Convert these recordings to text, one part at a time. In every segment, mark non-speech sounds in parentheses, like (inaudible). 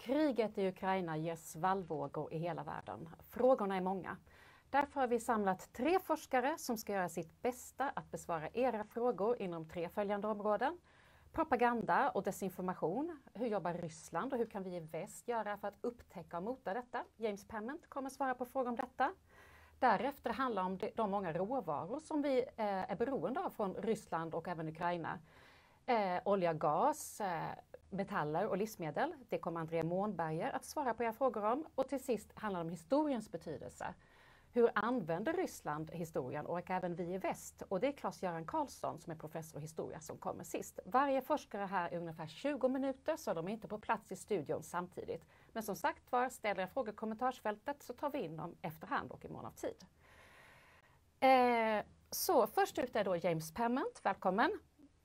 Kriget i Ukraina ger svallvågor i hela världen. Frågorna är många. Därför har vi samlat tre forskare som ska göra sitt bästa att besvara era frågor inom tre följande områden. Propaganda och desinformation. Hur jobbar Ryssland och hur kan vi i väst göra för att upptäcka och mota detta? James Pement kommer svara på frågor om detta. Därefter handlar det om de många råvaror som vi eh, är beroende av från Ryssland och även Ukraina. Eh, olja, gas, eh, metaller och livsmedel. Det kommer Andrea Månberger att svara på era frågor om. Och till sist handlar det om historiens betydelse. Hur använder Ryssland historien och även vi i väst? Och det är Claes-Göran Karlsson som är professor i historia som kommer sist. Varje forskare här är ungefär 20 minuter så de är inte på plats i studion samtidigt. Men som sagt var, ställer jag frågor i kommentarsfältet så tar vi in dem efterhand och i mån av tid. Eh, så först ut är då James Pemmant, välkommen.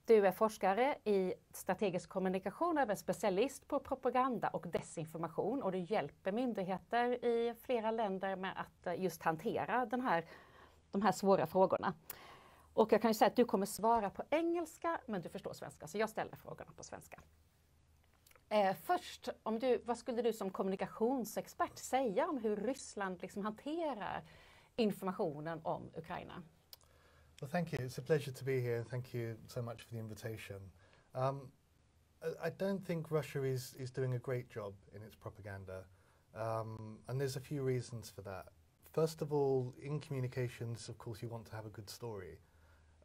Du är forskare i strategisk kommunikation och även specialist på propaganda och desinformation och du hjälper myndigheter i flera länder med att eh, just hantera den här, de här svåra frågorna. Och jag kan ju säga att du kommer svara på engelska men du förstår svenska så jag ställer frågorna på svenska. Eh, först, om du, vad skulle du som kommunikationsexpert säga om hur Ryssland liksom hanterar informationen om Ukraina? Well, thank you. It's a pleasure to be here. Thank you so much for the invitation. Um, I don't think Russia is, is doing a great job in its propaganda, um, and there's a few reasons for that. First of all, in communications, of course, you want to have a good story.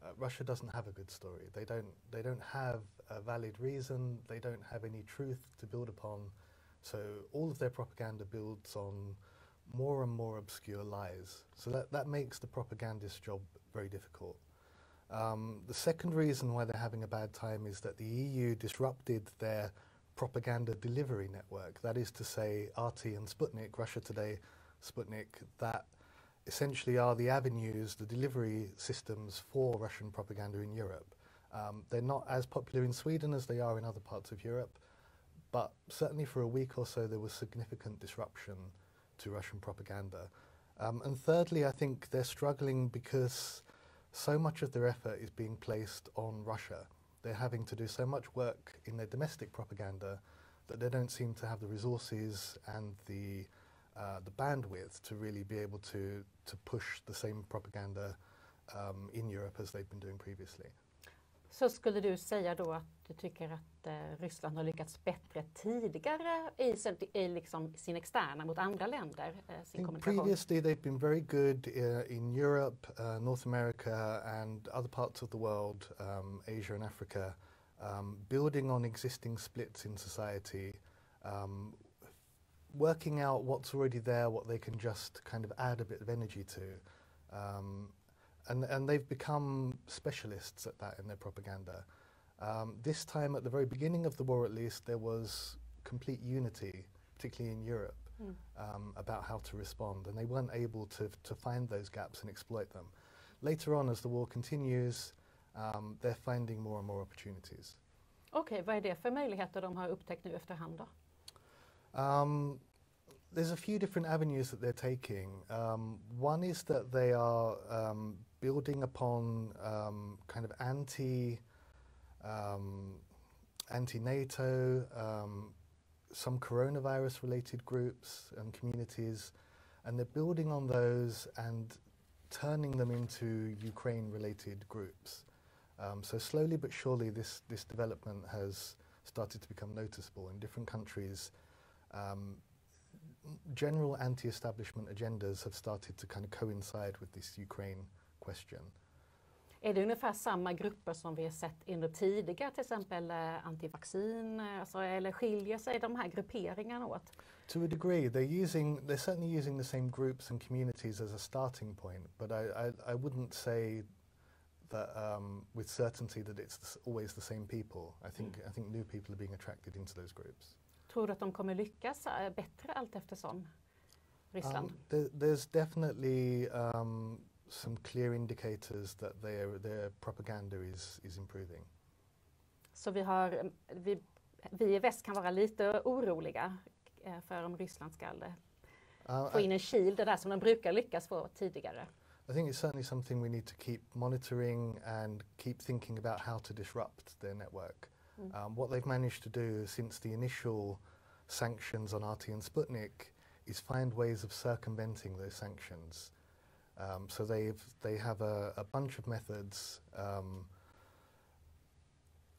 Uh, Russia doesn't have a good story. They don't. They don't have a valid reason. They don't have any truth to build upon. So all of their propaganda builds on more and more obscure lies. So that, that makes the propagandist job very difficult. Um, the second reason why they're having a bad time is that the EU disrupted their propaganda delivery network. That is to say, RT and Sputnik, Russia Today, Sputnik, that essentially are the avenues, the delivery systems for Russian propaganda in Europe. Um, they're not as popular in Sweden as they are in other parts of Europe, but certainly for a week or so there was significant disruption to Russian propaganda. Um, and thirdly, I think they're struggling because so much of their effort is being placed on Russia. They're having to do so much work in their domestic propaganda that they don't seem to have the resources and the uh, the bandwidth to really be able to to push the same propaganda um, in Europe as they've been doing previously. Så skulle du säga då att du tycker att eh, Ryssland har lyckats bättre tidigare i, sin, i liksom sin externa mot andra länder? Eh, sin kommunikation? Previously they've been very good uh, in Europe, uh, North America and other parts of the world, um, Asia and Africa, um, building on existing splits in society, um, working out what's already there, what they can just kind of add a bit of energy to. Um, and, and they've become specialists at that in their propaganda. Um, this time, at the very beginning of the war at least, there was complete unity, particularly in Europe, mm. um, about how to respond, and they weren't able to, to find those gaps and exploit them. Later on, as the war continues, um, they're finding more and more opportunities. Okej, okay, vad är det för möjligheter de har upptäckt nu efterhand då? Um, there's a few different avenues that they're taking. Um, one is that they are um, building upon um, kind of anti um, anti NATO, um, some coronavirus related groups and communities, and they're building on those and turning them into Ukraine related groups. Um, so slowly but surely, this this development has started to become noticeable in different countries. Um, general anti-establishment agendas have started to kind of coincide with this Ukraine question. Är det ungefär samma grupper som vi har sett under tidigare, till exempel eh, antivaccin, alltså, eller skiljer sig de här grupperingarna åt? To a degree, they're using, they're certainly using the same groups and communities as a starting point, but I, I, I wouldn't say that um, with certainty that it's always the same people. I think, mm. I think new people are being attracted into those groups. Tror du att de kommer lyckas eh, bättre allt eftersom? Ryssland? Um, there, there's definitely um, some clear indicators that their, their propaganda is, is improving. Så vi, har, vi, vi i väst kan vara lite oroliga eh, för om Ryssland ska uh, få in en kil, det där som de brukar lyckas få tidigare. I think it's certainly something we need to keep monitoring and keep thinking about how to disrupt their network. Mm. Um, what they've managed to do since the initial sanctions on RT and Sputnik is find ways of circumventing those sanctions. Um, so they've they have a, a bunch of methods, um,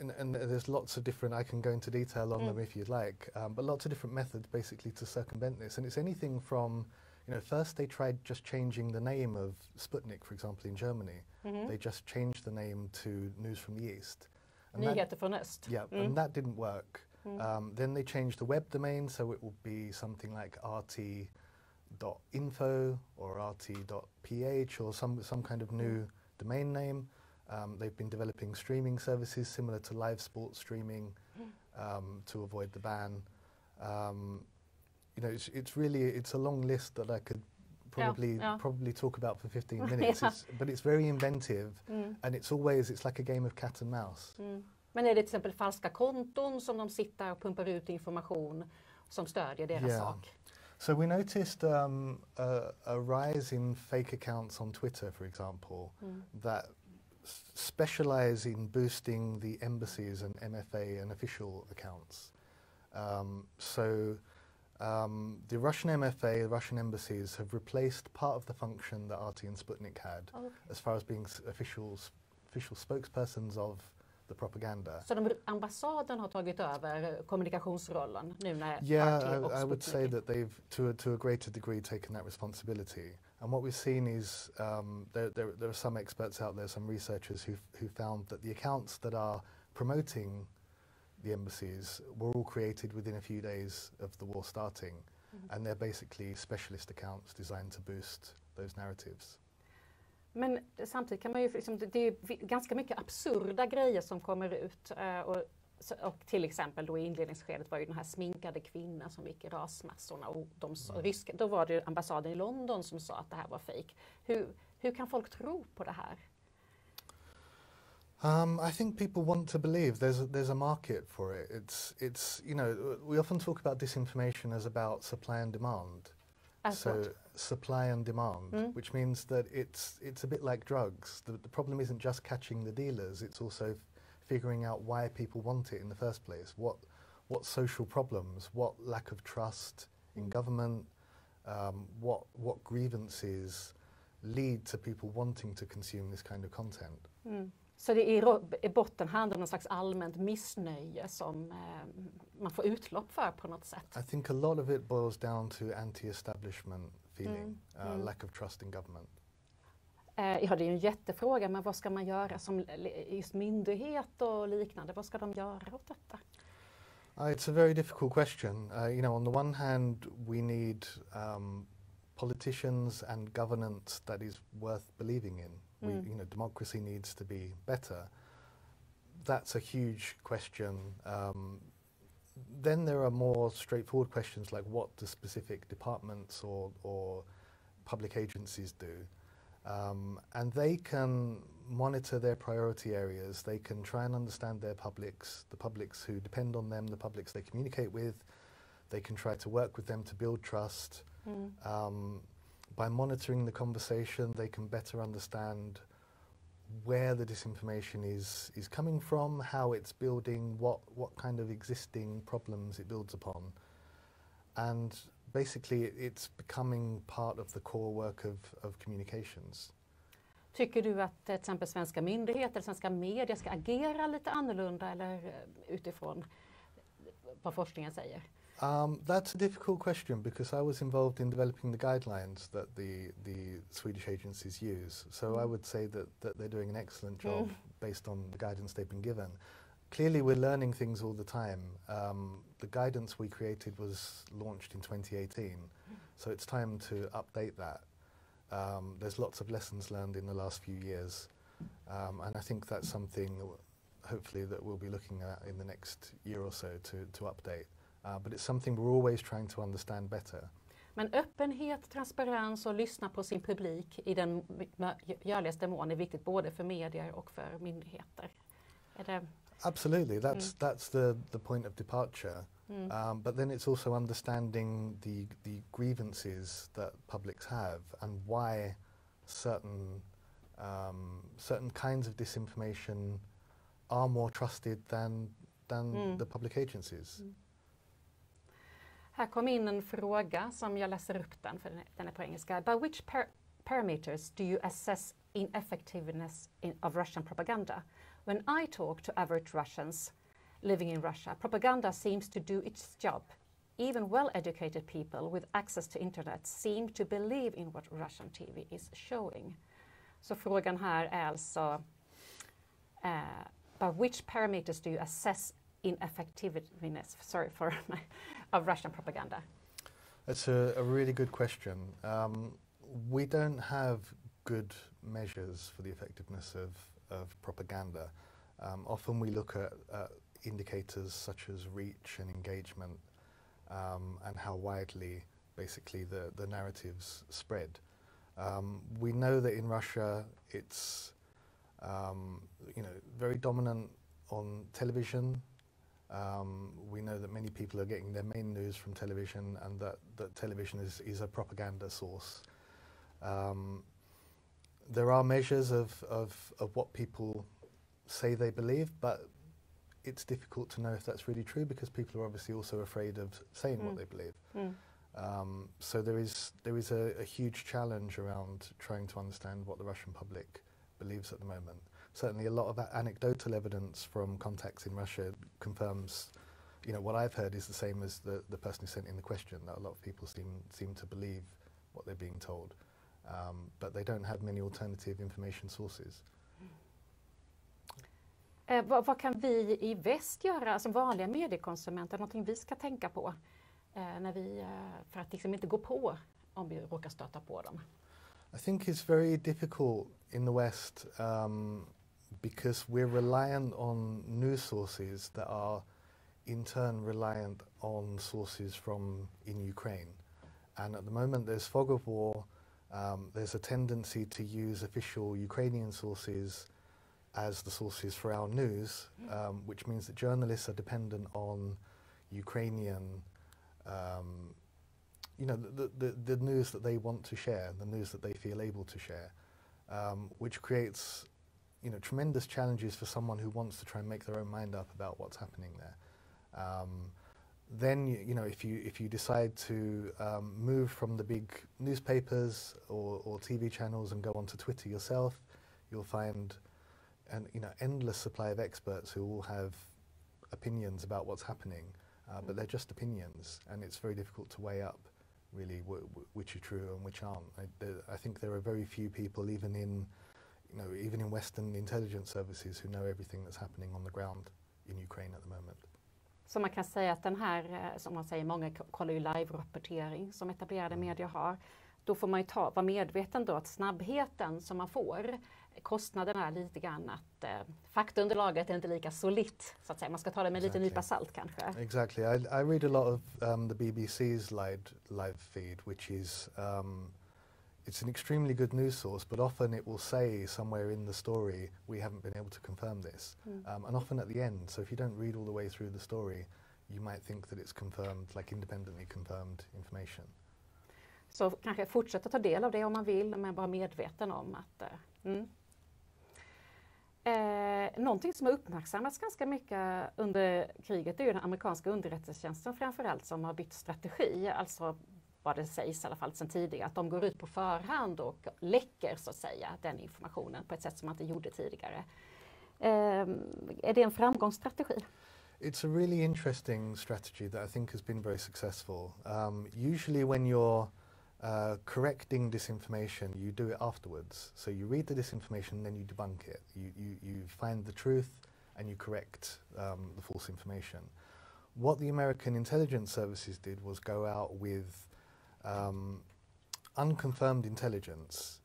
and, and, there's lots of different. I can go into detail on mm. them if you'd like, um, but lots of different methods basically to circumvent this. And it's anything from, you know, first they tried just changing the name of Sputnik, for example, in Germany. Mm -hmm. They just changed the name to News from the East. And Nyheter från öst. Yeah, mm. and that didn't work. Mm. Um, then they changed the web domain, so it would be something like rt.info or rt.ph or some, some kind of new mm. domain name. Um, they've been developing streaming services similar to live sports streaming mm. um, to avoid the ban. Um, you know, it's, it's, really it's a long list that I could probably yeah, yeah. probably talk about for 15 (laughs) minutes. yeah. it's, but it's very inventive, mm. and it's always it's like a game of cat and mouse. Mm. Men är det till exempel falska konton som de sitter och pumpar ut information som stödjer deras sak? So we noticed um, a, a, rise in fake accounts on Twitter, for example, mm. that specialize in boosting the embassies and MFA and official accounts. Um, so um, the Russian MFA, the Russian embassies have replaced part of the function that RT and Sputnik had oh, okay. as far as being officials, official spokespersons of the propaganda. Så de, ambassaden har tagit över kommunikationsrollen nu när Yeah, I, I would say that they've to a, to a greater degree taken that responsibility. And what we've seen is um, there, there, there, are some experts out there, some researchers who who found that the accounts that are promoting the embassies were all created within a few days of the war starting. Mm -hmm. And they're basically specialist accounts designed to boost those narratives. Men samtidigt kan man ju, liksom, det är ganska mycket absurda grejer som kommer ut. Eh, och, och till exempel då i inledningsskedet var ju den här sminkade kvinnan som gick i rasmassorna. Och de, mm. ryska, då var det ambassaden i London som sa att det här var fejk. Hur, hur kan folk tro på det här? Um, I think people want to believe there's a, there's a market for it. It's it's you know we often talk about disinformation as about supply and demand. As so what? supply and demand, mm. which means that it's it's a bit like drugs. The, the problem isn't just catching the dealers; it's also figuring out why people want it in the first place. What what social problems, what lack of trust in mm. government, um, what what grievances lead to people wanting to consume this kind of content. Mm. Så det är, i botten handlar om någon slags allmänt missnöje som eh, man får utlopp för på något sätt. I think a lot of it boils down to anti-establishment feeling, mm. Uh, mm. lack of trust in government. Eh, ja, det är ju en jättefråga, men vad ska man göra som just myndighet och liknande? Vad ska de göra åt detta? Uh, it's a very difficult question. Uh, you know, on the one hand, we need um, politicians and governance that is worth believing in. Mm. We, you know, democracy needs to be better. That's a huge question. Um, then there are more straightforward questions like what do specific departments or, or public agencies do? Um, and they can monitor their priority areas. They can try and understand their publics, the publics who depend on them, the publics they communicate with. They can try to work with them to build trust. Mm. Um, by monitoring the conversation, they can better understand where the disinformation is is coming from, how it's building, what what kind of existing problems it builds upon, and basically it, it's becoming part of the core work of, of communications. Tycker du att till exempel svenska myndigheter, svenska medier ska agera lite annorlunda eller eh, utifrån vad forskningen säger? Um, that's a difficult question because I was involved in developing the guidelines that the, the Swedish agencies use. So. I would say that, that they're doing an excellent job mm. based on the guidance they've been given. Clearly, we're learning things all the time. Um, the guidance we created was launched in 2018, mm. so it's time to update that. Um, there's lots of lessons learned in the last few years, um, and I think that's something hopefully that we'll be looking at in the next year or so to, to update. Uh, but it's something we're always trying to understand better. Men öppenhet, transparens och lyssna på sin publik i den görligaste mån är viktigt både för medier och för myndigheter. Absolutely, that's mm. that's the the point of departure. Mm. Um, but then it's also understanding the the grievances that publics have and why certain um, certain kinds of disinformation are more trusted than than mm. the public agencies. Här kom in en fråga som jag läser upp den, för den är på engelska. By which par parameters do you assess ineffectiveness in, of Russian propaganda? When I talk to average Russians living in Russia, propaganda seems to do its job. Even well-educated people with access to internet seem to believe in what Russian TV is showing. Så frågan här är alltså uh, by which parameters do you assess ineffectiveness sorry for my, of Russian propaganda? That's a, a really good question. Um, we don't have good measures for the effectiveness of, of propaganda. Um, often we look at, at, indicators such as reach and engagement um, and how widely basically the, the narratives spread. Um, we know that in Russia it's um, you know very dominant on television. Um, we know that many people are getting their main news from television and that, that television is, is a propaganda source. Um, there are measures of, of, of what people say they believe, but it's difficult to know if that's really true because people are obviously also afraid of saying mm. what they believe. Mm. Um, so there is there is a, a, huge challenge around trying to understand what the Russian public believes at the moment. Certainly, a lot of anecdotal evidence from contacts in Russia confirms, you know, what I've heard is the same as the, the person who sent in the question. That a lot of people seem seem to believe what they're being told, um, but they don't have many alternative information sources. Eh, vad, vad, kan vi i väst göra, alltså vanliga mediekonsumenter, någonting vi ska tänka på eh, när vi, eh, för att liksom inte gå på om vi råkar stöta på dem? I think it's very difficult in the West um, because we're reliant on news sources that are in turn reliant on sources from in Ukraine. And at the moment there's fog of war, um, there's a tendency to use official Ukrainian sources as the sources for our news, um, which means that journalists are dependent on Ukrainian, um, you know, the, the, the, news that they want to share, the news that they feel able to share, um, which creates, you know, tremendous challenges for someone who wants to try and make their own mind up about what's happening there. Um, then, you know, if you, if you decide to um, move from the big newspapers or, or TV channels and go onto Twitter yourself, you'll find an you know endless supply of experts who all have opinions about what's happening, uh, but they're just opinions, and it's very difficult to weigh up really which are true and which aren't. I, I, think there are very few people, even in you know even in Western intelligence services, who know everything that's happening on the ground in Ukraine at the moment. Så man kan säga att den här, eh, som man säger, många kollar ju live-rapportering som etablerade mm. medier har. Då får man ju ta, vara medveten då att snabbheten som man får kostnaden är lite grann att eh, faktaunderlaget är inte lika solitt så att säga. Man ska ta det med exactly. lite nypa salt kanske. Exactly. I, I read a lot of um, the BBC's live, live feed which is um, it's an extremely good news source but often it will say somewhere in the story we haven't been able to confirm this mm. um, and often at the end so if you don't read all the way through the story you might think that it's confirmed like independently confirmed information. Så kanske fortsätta ta del av det om man vill men vara medveten om att uh, mm. Eh, någonting som har uppmärksammats ganska mycket under kriget är ju den amerikanska underrättelsetjänsten framförallt som har bytt strategi, alltså vad det sägs i alla fall sedan tidigare, att de går ut på förhand och läcker så att säga den informationen på ett sätt som man inte gjorde tidigare. Ehm, är det en framgångsstrategi? It's a really interesting strategy that I think has been very successful. Um, usually when you're Uh, correcting disinformation, you do it afterwards. So you read the disinformation, then you debunk it. You, you, you find the truth and you correct um, the false information. What the American intelligence services did was go out with um, unconfirmed intelligence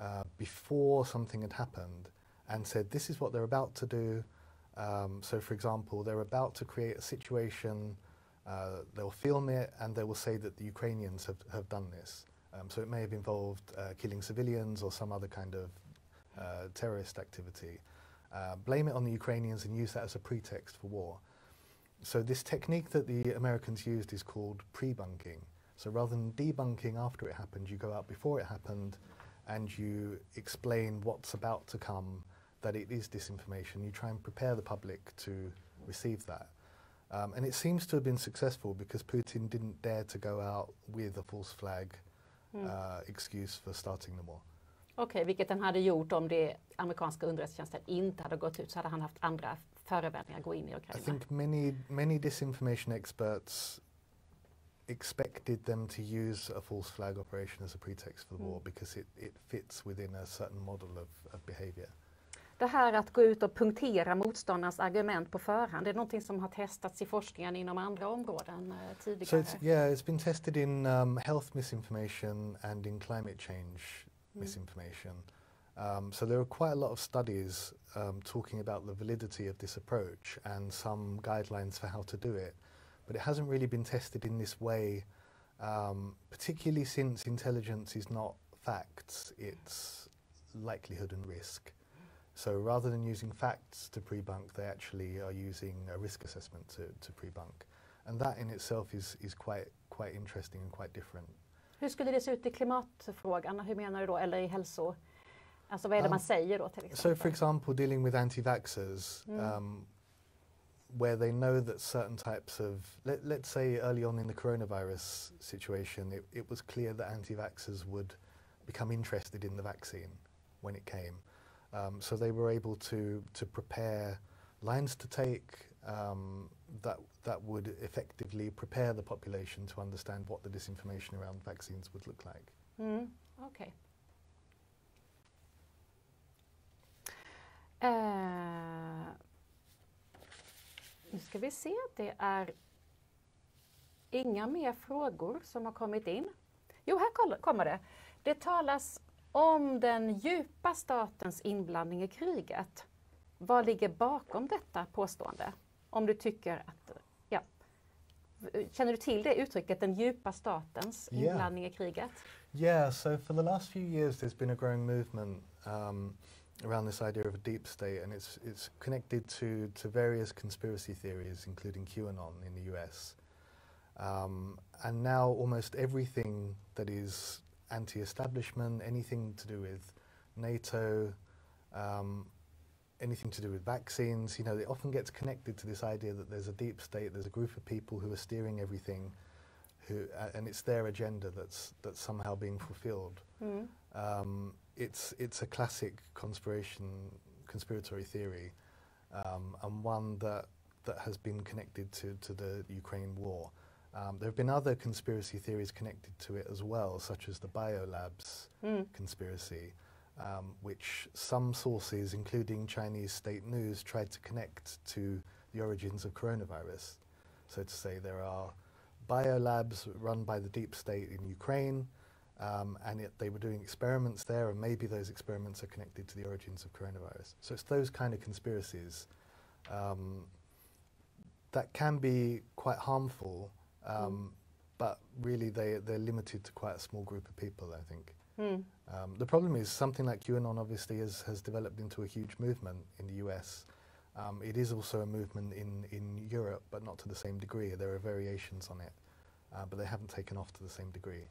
uh, before something had happened and said, this is what they're about to do. Um, so, for example, they're about to create a situation uh, they'll film it and they will say that the Ukrainians have, have done this. Um, so it may have involved uh, killing civilians or some other kind of uh, terrorist activity. Uh, blame it on the Ukrainians and use that as a pretext for war. So this technique that the Americans used is called pre-bunking. So rather than debunking after it happened, you go out before it happened and you explain what's about to come, that it is disinformation. You try and prepare the public to receive that. Um, and it seems to have been successful because Putin didn't dare to go out with a false flag Mm. uh, excuse for starting the war. Okej, vilket han hade gjort om det amerikanska underrättelsetjänsten inte hade gått ut så hade han haft andra förevändningar att gå in i I think many many disinformation experts expected them to use a false flag operation as a pretext for the war Mm. because it, it fits within a certain model of, of behavior. Det här att gå ut och punktera motståndarnas argument på förhand, det är någonting som har testats i forskningen inom andra områden So tidigare. it's, yeah, it's been tested in um, health misinformation and in climate change Mm. misinformation. Um, so there are quite a lot of studies um, talking about the validity of this approach and some guidelines for how to do it. But it hasn't really been tested in this way, um, particularly since intelligence is not facts, it's likelihood and risk. So rather than using facts to pre-bunk, they actually are using a risk assessment to, to pre-bunk. And that in itself is, is quite, quite interesting and quite different. Hur skulle det se ut i klimatfrågan? Hur menar du då? Eller i hälso... Alltså vad är det Um, man säger då till exempel? So, for example, dealing with anti-vaxxers, Mm. um, where they know that certain types of, let, let's say early on in the coronavirus situation, it, it was clear that anti-vaxxers would become interested in the vaccine when it came. Um, so they were able to, to prepare lines to take um, that, that would effectively prepare the population to understand what the disinformation around vaccines would look like. Mm, Okej. Eh, nu ska vi se, det är inga mer frågor som har kommit in. Jo, här kommer det. Det talas om den djupa statens inblandning i kriget. Vad ligger bakom detta påstående? Om du tycker att, ja. Känner du till det uttrycket, den djupa statens inblandning i kriget? Yeah, so for the last few years, there's been a growing movement um, around this idea of a deep state, and it's it's connected to to various conspiracy theories, including QAnon in the U.S. Um, and now almost everything that is anti-establishment, anything to do with NATO, um, anything to do with vaccines, you know, it often gets connected to this idea that there's a deep state, there's a group of people who are steering everything, who, uh, and it's their agenda that's that's somehow being fulfilled. Mm. Um, it's it's a classic conspiration conspiratory theory, um, and one that that has been connected to to the Ukraine war. Um, there have been other conspiracy theories connected to it as well, such as the biolabs Mm. conspiracy, um, which some sources, including Chinese state news, tried to connect to the origins of coronavirus. So to say, there are biolabs run by the deep state in Ukraine, um, and yet they were doing experiments there, and maybe those experiments are connected to the origins of coronavirus. So it's those kind of conspiracies um, that can be quite harmful, um, but really they, they're limited to quite a small group of people, I think. Mm. Um, the problem is something like QAnon obviously has, has developed into a huge movement in the US. Um, it is also a movement in, in Europe, but not to the same degree. There are variations on it, uh, but they haven't taken off to the same degree.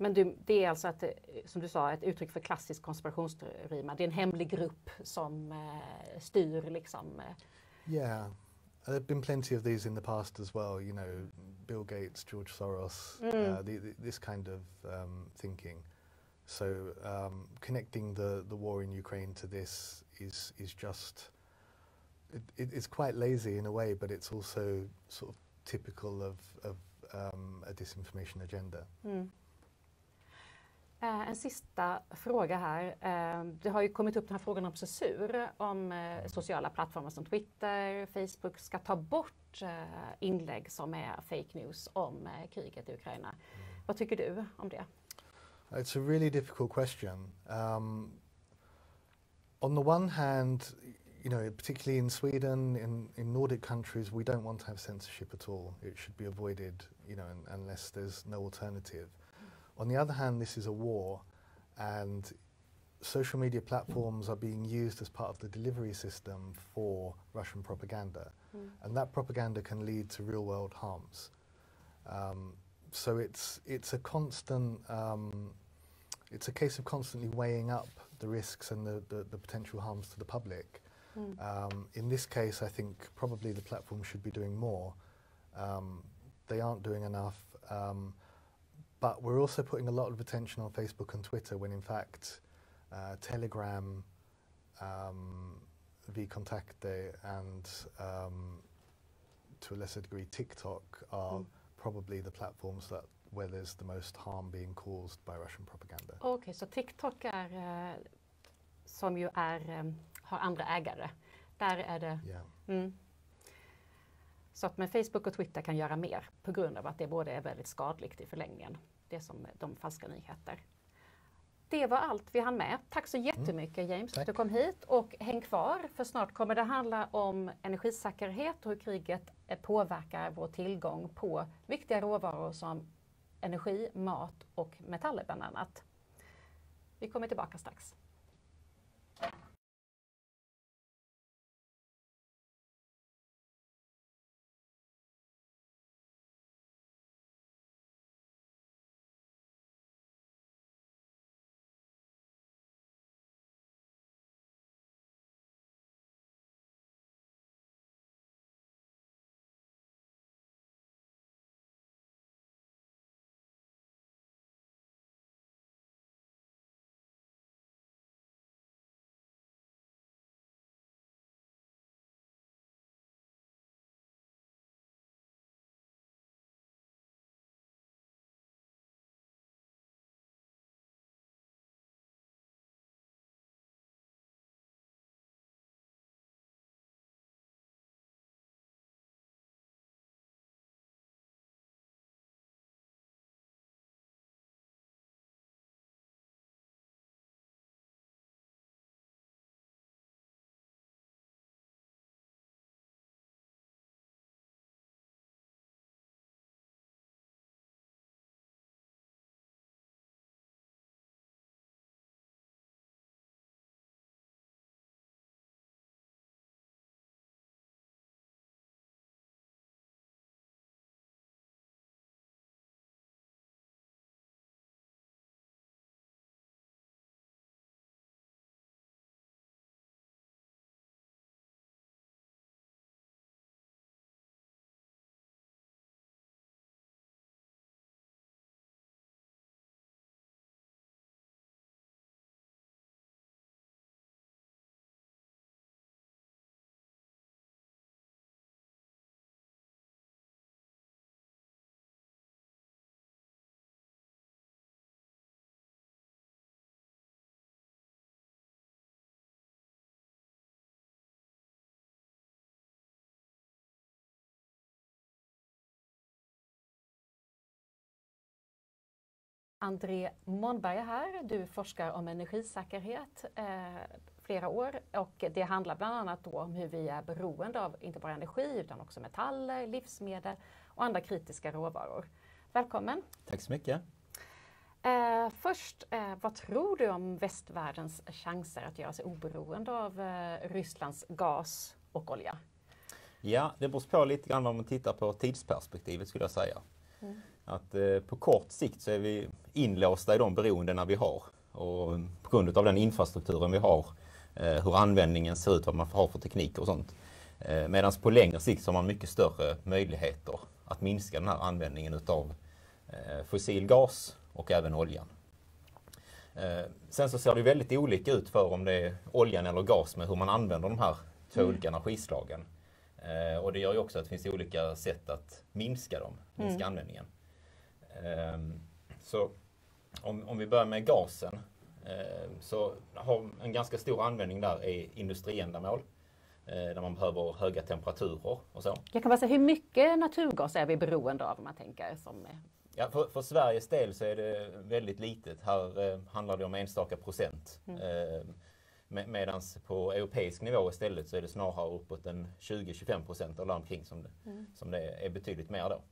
Men du, det är alltså ett, eh, som du sa, ett uttryck för klassisk konspirationsteori. Det är en hemlig grupp som eh, styr liksom. Eh, Yeah, there have been plenty of these in the past as well. You know, Bill Gates, George Soros, Mm. uh, the, the, this kind of um, thinking. So um, connecting the, the war in Ukraine to this is is just it, it, it's quite lazy in a way, but it's also sort of typical of, of um, a disinformation agenda. mm. Eh, en sista fråga här. Eh, det har ju kommit upp den här frågan om censur, om eh, sociala plattformar som Twitter, Facebook ska ta bort inlägg som är fake news om kriget i Ukraina. Vad tycker du om det? It's a really difficult question. Um, on the one hand, you know, particularly in Sweden, in, in Nordic countries, we don't want to have censorship at all. It should be avoided, you know, unless there's no alternative. On the other hand, this is a war, and social media platforms are being used as part of the delivery system for Russian propaganda, Mm. and that propaganda can lead to real-world harms. Um, so it's it's a constant um, it's a case of constantly weighing up the risks and the, the, the potential harms to the public. Mm. Um, in this case, I think probably the platform should be doing more, Um, they aren't doing enough. Um, but we're also putting a lot of attention on Facebook and Twitter when in fact uh, Telegram, um, VKontakte and um, to a lesser degree TikTok are Mm. probably the platforms that where there's the most harm being caused by Russian propaganda. Okej, så TikTok är, eh, som ju är, eh, har andra ägare, där är det Yeah. Mm. Så att men Facebook och Twitter kan göra mer på grund av att det både är väldigt skadligt i förlängningen. Det som de falska nyheter. Det var allt vi hann med. Tack så jättemycket James för att du kom hit och häng kvar för snart kommer det handla om energisäkerhet och hur kriget eh, påverkar vår tillgång på viktiga råvaror som energi, mat och metaller bland annat. Vi kommer tillbaka strax. André Månberg är här. Du forskar om energisäkerhet eh, flera år och det handlar bland annat om hur vi är beroende av inte bara energi utan också metaller, livsmedel och andra kritiska råvaror. Välkommen! Tack så mycket. Eh, först, eh, vad tror du om västvärldens chanser att göra sig oberoende av eh, Rysslands gas och olja? Ja, det beror på lite grann vad man tittar på tidsperspektivet skulle jag säga. Att eh, på kort sikt så är vi inlåsta i de beroendena vi har och på grund av den infrastrukturen vi har, eh, hur användningen ser ut, vad man har för teknik och sånt. Eh, Medan på längre sikt så har man mycket större möjligheter att minska den här användningen utav fossil gas och även oljan. Sen så ser det väldigt olika ut för om det är oljan eller gas med hur man använder de här två olika energislagen. Och det gör ju också att det finns olika sätt att minska dem, minska användningen. Ehm, så om, om vi börjar med gasen eh, så har en ganska stor användning där i industriändamål. Eh, där man behöver höga temperaturer och så. Jag kan bara säga hur mycket naturgas är vi beroende av om man tänker som eh, Ja, för, för Sveriges del så är det väldigt litet. Här eh, handlar det om enstaka procent. Eh, med, Medan på europeisk nivå istället så är det snarare uppåt en 20-25 procent eller omkring som det, som det är betydligt mer då.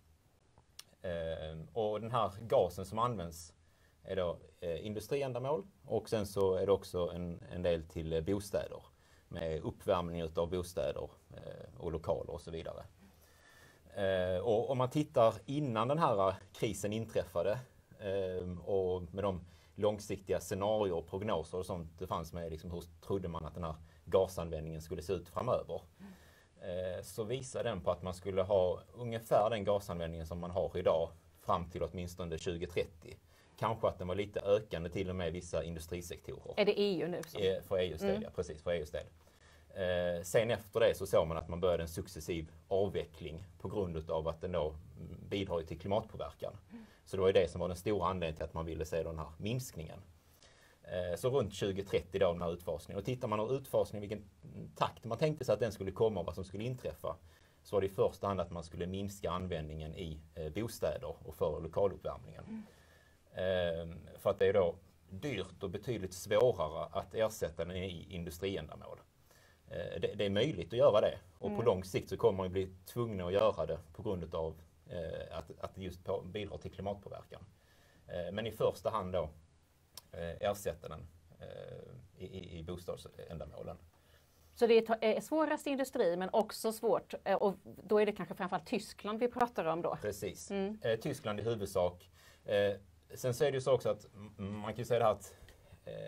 Ehm, och den här gasen som används är då eh, industriändamål och sen så är det också en, en del till eh, bostäder med uppvärmning utav bostäder eh, och lokaler och så vidare. Ehm, och om man tittar innan den här krisen inträffade ehm, och med de långsiktiga scenarier och prognoser och sånt det fanns med, liksom, hur trodde man att den här gasanvändningen skulle se ut framöver? Mm så visar den på att man skulle ha ungefär den gasanvändningen som man har idag fram till åtminstone 2030. Kanske att den var lite ökande till och med i vissa industrisektorer. Är det EU nu? Som... Eh, För EUs del, Mm. ja. Precis, för EUs del. Eh, sen efter det så såg man att man började en successiv avveckling på grund av att den då mm, bidrar till klimatpåverkan. Så det var ju det som var den stora anledningen till att man ville se den här minskningen. Eh, så runt 2030 då den här utfasningen. Och tittar man på utfasningen, vilken takt man tänkte sig att den skulle komma och vad som skulle inträffa. Så var det i första hand att man skulle minska användningen i eh, bostäder och för lokaluppvärmningen. Eh, för att det är då dyrt och betydligt svårare att ersätta den i industriändamål. Eh, det, det är möjligt att göra det och på lång sikt så kommer man bli tvungna att göra det på grund av eh, att, att det just på, bidrar till klimatpåverkan. Men i första hand då ersätta den eh, i, i, i bostadsändamålen. Så det är svårast i industri men också svårt, eh, och då är det kanske framförallt Tyskland vi pratar om då. Precis. Mm. Eh, Tyskland i huvudsak. Eh, sen så är det ju så också att man kan ju säga det här att, eh,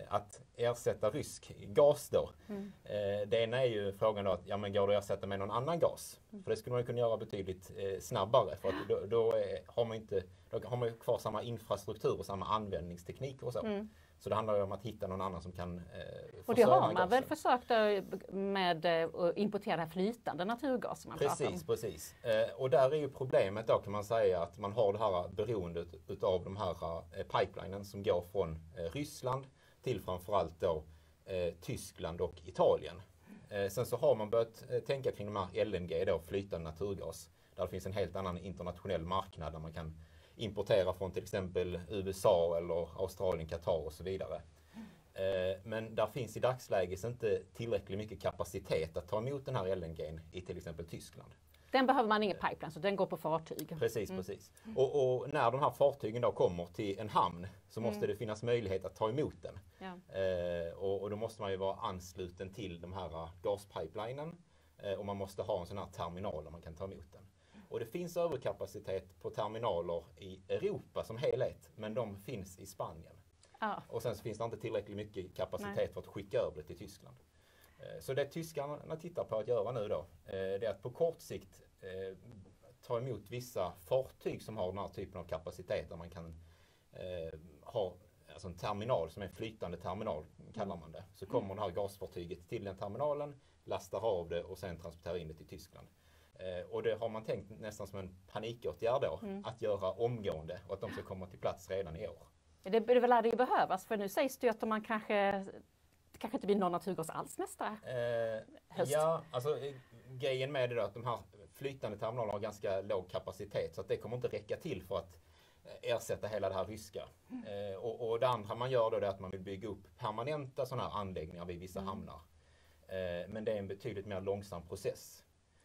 att ersätta rysk gas då. Mm. Eh, det ena är ju frågan då att ja, men går det att ersätta med någon annan gas? För det skulle man kunna göra betydligt eh, snabbare för att då, då eh, har man inte då har man ju kvar samma infrastruktur och samma användningsteknik och så. Mm. Så det handlar ju om att hitta någon annan som kan eh, Och det har man väl gasen. försökt eh, med eh, att importera flytande naturgas som man Precis, precis. Eh, och där är ju problemet då kan man säga att man har det här beroendet utav de här eh, pipelinen som går från eh, Ryssland till framförallt då eh, Tyskland och Italien. Eh, sen så har man börjat eh, tänka kring de här LNG då, flytande naturgas. Där det finns en helt annan internationell marknad där man kan importera från till exempel USA eller Australien, Qatar och så vidare. Eh, men där finns i dagsläget inte tillräckligt mycket kapacitet att ta emot den här LNG i till exempel Tyskland. Den behöver man ingen pipeline, så den går på fartyg. Precis, precis. Och, och när de här fartygen då kommer till en hamn så måste det finnas möjlighet att ta emot den. Ja. Eh, och, och då måste man ju vara ansluten till de här eh, gaspipelinen. Eh, och man måste ha en sån här terminal där man kan ta emot den. Och det finns överkapacitet på terminaler i Europa som helhet, men de finns i Spanien. Ja. Och sen så finns det inte tillräckligt mycket kapacitet Nej. för att skicka över det till Tyskland. Eh, Så det tyskarna tittar på att göra nu då, eh, det är att på kort sikt eh, ta emot vissa fartyg som har den här typen av kapacitet där man kan ha alltså en terminal som är en flytande terminal kallar man det. Så kommer det här gasfartyget till den terminalen, lastar av det och sen transporterar in det till Tyskland. Och det har man tänkt nästan som en panikåtgärd då, att göra omgående och att de ska komma till plats redan i år. Det, det lär det behövas, för nu sägs det ju att man kanske kanske inte blir någon naturgas alls nästa. Eh, Höst. ja, alltså eh, grejen med det då att de här flytande terminalerna har ganska låg kapacitet så att det kommer inte räcka till för att eh, ersätta hela det här ryska. Eh, och, och det andra man gör då är att man vill bygga upp permanenta sådana här anläggningar vid vissa hamnar. Eh, men det är en betydligt mer långsam process.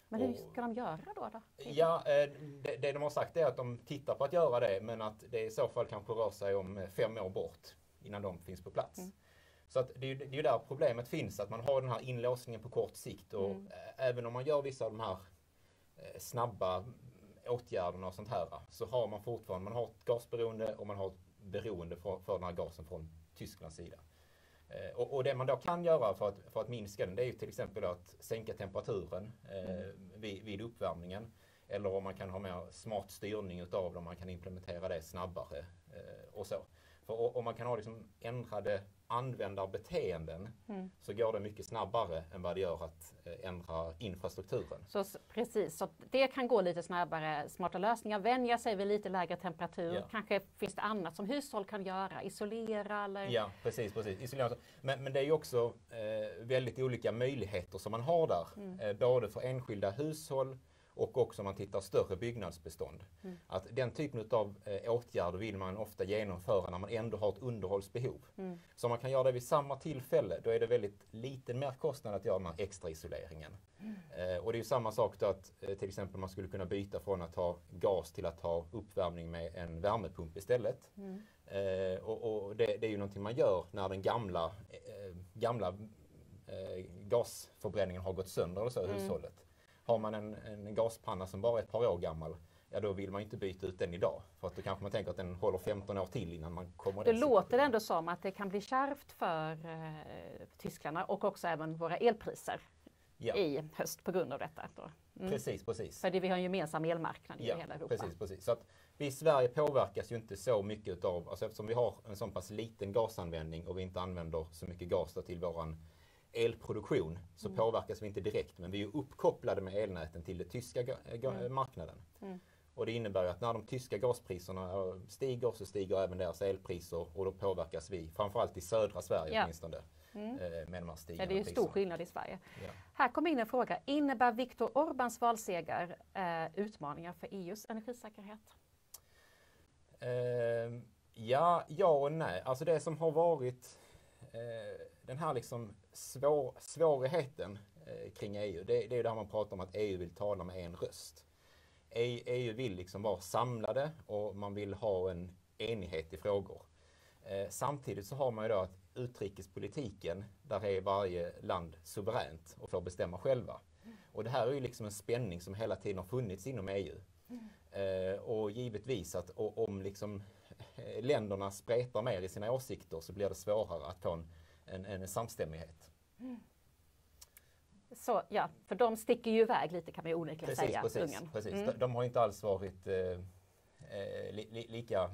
Men hur ska de göra då? då? Ja, eh, det, det de har sagt är att de tittar på att göra det men att det i så fall kanske rör sig om fem år bort innan de finns på plats. Så att det, är ju- det är där problemet finns, att man har den här inlåsningen på kort sikt och eh, även om man gör vissa av de här eh, snabba mm, åtgärderna och sånt här så har man fortfarande man har ett gasberoende och man har ett beroende för, för den här gasen från Tysklands sida. Eh, Och, och det man då kan göra för att, för att minska den det är ju till exempel att sänka temperaturen eh, vid, vid uppvärmningen. Eller om man kan ha mer smart styrning utav dem, man kan implementera det snabbare eh, och så. För om man kan ha liksom ändrade användarbeteenden så går det mycket snabbare än vad det gör att eh, ändra infrastrukturen. Så precis, så det kan gå lite snabbare. Smarta lösningar, vänja sig vid lite lägre temperatur. Ja. Kanske finns det annat som hushåll kan göra, isolera eller Ja, precis. precis. Isolering. Men, men det är också eh, väldigt olika möjligheter som man har där. Eh, både för enskilda hushåll och också om man tittar större byggnadsbestånd. Att den typen av eh, åtgärder vill man ofta genomföra när man ändå har ett underhållsbehov. Så om man kan göra det vid samma tillfälle, då är det väldigt liten merkostnad att göra den här extra isoleringen. Eh, och det är ju samma sak då att eh, till exempel man skulle kunna byta från att ha gas till att ha uppvärmning med en värmepump istället. Eh, och och det, det är ju någonting man gör när den gamla, eh, gamla eh, gasförbränningen har gått sönder eller så i hushållet. Har man en, en gaspanna som bara är ett par år gammal, ja då vill man inte byta ut den idag. För att då kanske man tänker att den håller 15 år till innan man kommer Det låter ändå som att det kan bli kärvt för eh, tyskarna och också även våra elpriser. Ja. i höst på grund av detta. Mm. Precis, precis. För det, vi har en gemensam elmarknad i Ja, hela Europa. precis, precis. Så att vi i Sverige påverkas ju inte så mycket utav, alltså eftersom vi har en så pass liten gasanvändning och vi inte använder så mycket gas till våran elproduktion så Mm. påverkas vi inte direkt men vi är uppkopplade med elnäten till den tyska Mm. marknaden. Mm. Och det innebär att när de tyska gaspriserna eh, stiger så stiger även deras elpriser och då påverkas vi, framförallt i södra Sverige Ja. åtminstone, Mm. eh, med de här Ja, det är ju stor skillnad i Sverige. Ja. Här kommer in en fråga. Innebär Viktor Orbáns valseger eh, utmaningar för EUs energisäkerhet? Eh, ja, ja och nej. Alltså det som har varit eh, den här liksom svår, svårigheten eh, kring EU, det, det är där man pratar om att EU vill tala med en röst. EU, EU vill liksom vara samlade och man vill ha en enighet i frågor. Eh, samtidigt så har man ju då att utrikespolitiken, där är varje land suveränt och får bestämma själva. Och det här är ju liksom en spänning som hela tiden har funnits inom EU. Eh, och givetvis att och, om liksom eh, länderna spretar mer i sina åsikter så blir det svårare att få en, en, en samstämmighet. Så ja, för de sticker ju iväg lite kan man ju onekligen Precis, säga, precis. Ungern. precis. Mm. De, de har inte alls varit eh, eh, li, li, lika...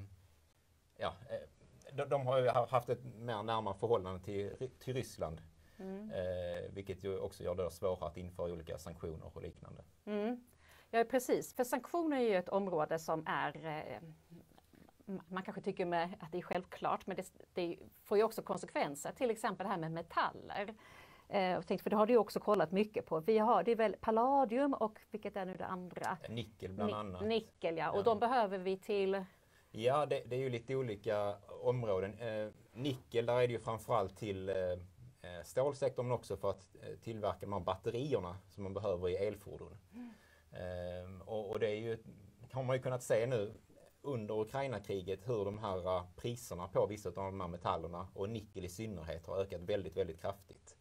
Ja, eh, de, de har haft ett mer närmare förhållande till, till Ryssland. Mm. Eh, vilket ju också gör det svårare att införa olika sanktioner och liknande. Mm. Ja, precis. För sanktioner är ju ett område som är eh, man kanske tycker med att det är självklart, men det, det får ju också konsekvenser. Till exempel det här med metaller. Eh, och tänkte, för det har du också kollat mycket på. Vi har, det är väl palladium och vilket är nu det andra? Nickel bland Ni- annat. Nickel ja, och Ja. de behöver vi till Ja, det, det är ju lite olika områden. Eh, nickel, där är det ju framförallt till eh, eh, stålsektorn men också för att eh, tillverka de här batterierna som man behöver i elfordon. Eh, och, och det är ju, har man ju kunnat se nu under Ukraina-kriget hur de här eh, priserna på vissa av de här metallerna och nickel i synnerhet har ökat väldigt, väldigt kraftigt.